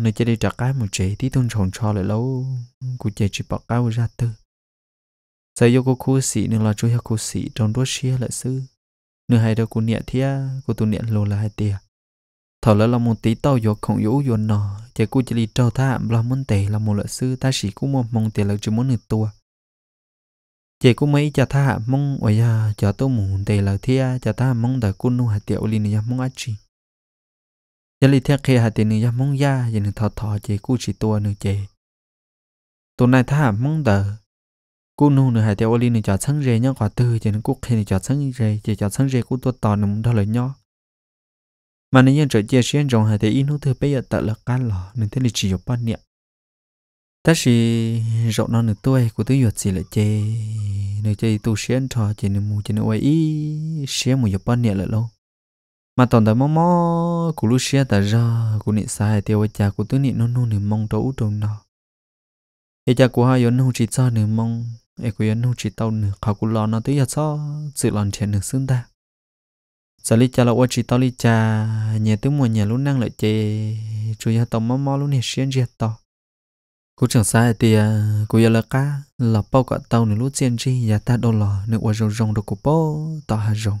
nơi chơi đi trả cái một chế tí tôn trọng cho lại lâu. Cụ chơi chỉ bỏ cao ra tư giờ yêu cô khu sĩ nên là chú hiệu khu sĩ trong đua xia lại sư nơi hai đâu cô nhẹ thia, cô tu nhẹ lô là hai tia. Thở lỡ là một tí tàu vô không yếu vô nọ chế cô chỉ đi trâu tha là muốn tệ là một lợi sư ta chỉ cũng một mong tiền là chỉ muốn được tua. Chị cũng mấy cho tha mong ở nhà cho tôi muốn tệ là thia cho tha mong đời cô nu hạt tiểu linh nhà mong ách chi giờ li theo khi hạt tiền này mong ya giờ này thọ thọ chị cú chỉ tua nữa chị tụi này thà mong đờ cú nu nữa hạt tiêu li nữa cho sáng rề nhá, quả tư giờ nó cú khi nữa cho sáng rề chị cho sáng rề cú tua tò nữa đó là nhó. Mà nếu như trở chia xuyên rong hay thì ít nó thừa bây giờ tự là cá lò nên thế là chỉ có bao nhiêu ta chỉ rộng nó nửa tuổi của tôi yuột gì là chê nửa chê tu xuyên trò chỉ nửa mù chỉ nửa quay ý, xuyên một bao nhiêu là lâu mà toàn đời mò mò của lúc xuyên ta ra của nị sai tiêu cha của tôi nị nó nó nị mong trâu trâu nọ. Hệ cha của hai yến nó chỉ cho nị mong ấy của yến nó chỉ tao nị khảo của lo nó tới giờ cho, sự lòn chèn nị xương ta. Giờ lý cha là ô chỉ tao lý cha nhà tới mua nhà lúc năng lại chê chủ nhà tao mò mò lúc nị xuyên giết to cú chẳng sai thì à, cú giờ là cá là bao cả tàu nữa lúc chiến chi nhà ta đâu lò nị ô rồng rồng đâu cú bao tao hà rồng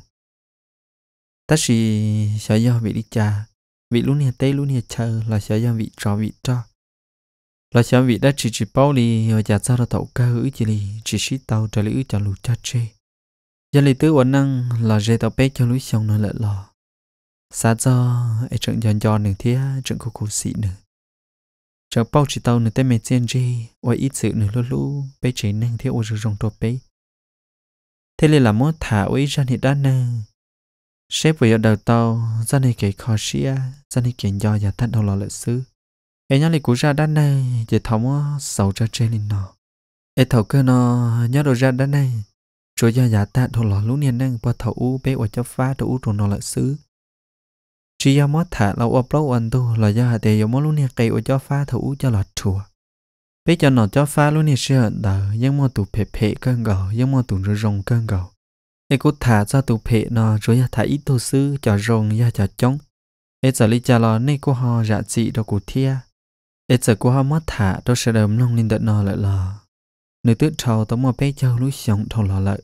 ta chỉ sợ do vị đi cha vị lúc này tây lúc này chờ là sợ do vị trò vị cho là sợ vị đã chỉ chỉ bao đi và chả sao là tàu ca hữu chỉ đi chỉ sĩ tàu trở lý cho lù cha chê. Do lý tứ quần năng là dây tàu bé cho lũ xong nó lợn lò. Xa do ấy trận giòn giòn nửa thế trận cô cô xị nữa chờ bao chỉ tàu nửa tên mẹ chen gì và ít sự nửa lú lú bé chỉ năng thiếu ô rồng to bé thế là mỗi thả ấy ra thì đã năng sếp vừa đầu tàu ra này kể khó xia ra này kể do và thắt đầu lò lợi sư ấy nhớ lại cú ra đất này chỉ thống sầu cho trên lên nó ấy thầu cơ nó nhớ đồ ra đất này rồi do giả ta đầu lò lũ niên năng qua thầu u bé ở cho phá đồ u rồi nó lợi sư chỉ do mất thả lâu ở lâu anh tu, là do hạt tiền mỗi lũ niên cây ở cho phá thủ cho lọt chùa bé cho nó cho phá lũ niên sư hận đờ nhưng mà tụ phê phê cơn gầu nhưng mà tụ rong cơn gầu ê cô thả ra tụ phê nó rồi à, thả ít tu sư cho rồng ya cho chống ê giờ lý cha lo, nê cô ho dạ chị đâu cụ thia. Ê giờ cô ho mất thả đâu sẽ đầm lòng lên đợt nó lại là nữ tước trầu tao mà bé châu lúc sống thầu lò lợi.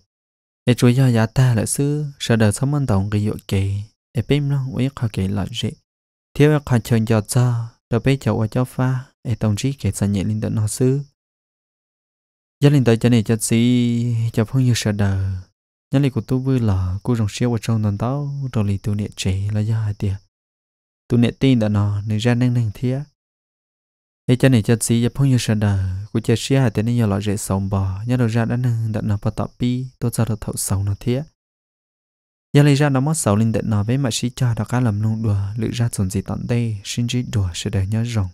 Ê rồi do giả ta lại sư sẽ đợt sống ăn tổng cái dụ kỳ e bim nó uy khó kỳ lợi gì thiếu khó chân cho cho đâu bé châu ở cho pha e tổng trí kể sản nhẹ linh đợt nó sư gia linh tới cho này cho gì cho phong như sợ đời nhân lý của tôi vui là cô rồng siêu ở trong tận tao rồi lì tôi niệm chế là do hai tiệt tôi niệm tin đã nó nên ra năng năng thiệt để cho này cho xí, cho phong như sơn đờ của chơi xí hai tiệt nên giờ lọ dễ sống bò. Nhân đầu ra đã năng đã nó bắt tập pi tôi cho được thấu sống nó thiệt giờ lấy ra nó mất sầu linh đệ nó với mà sĩ cha đó cá lầm nung đùa lựa ra chuẩn gì tận đây xin chỉ đùa sẽ để nhớ rồng.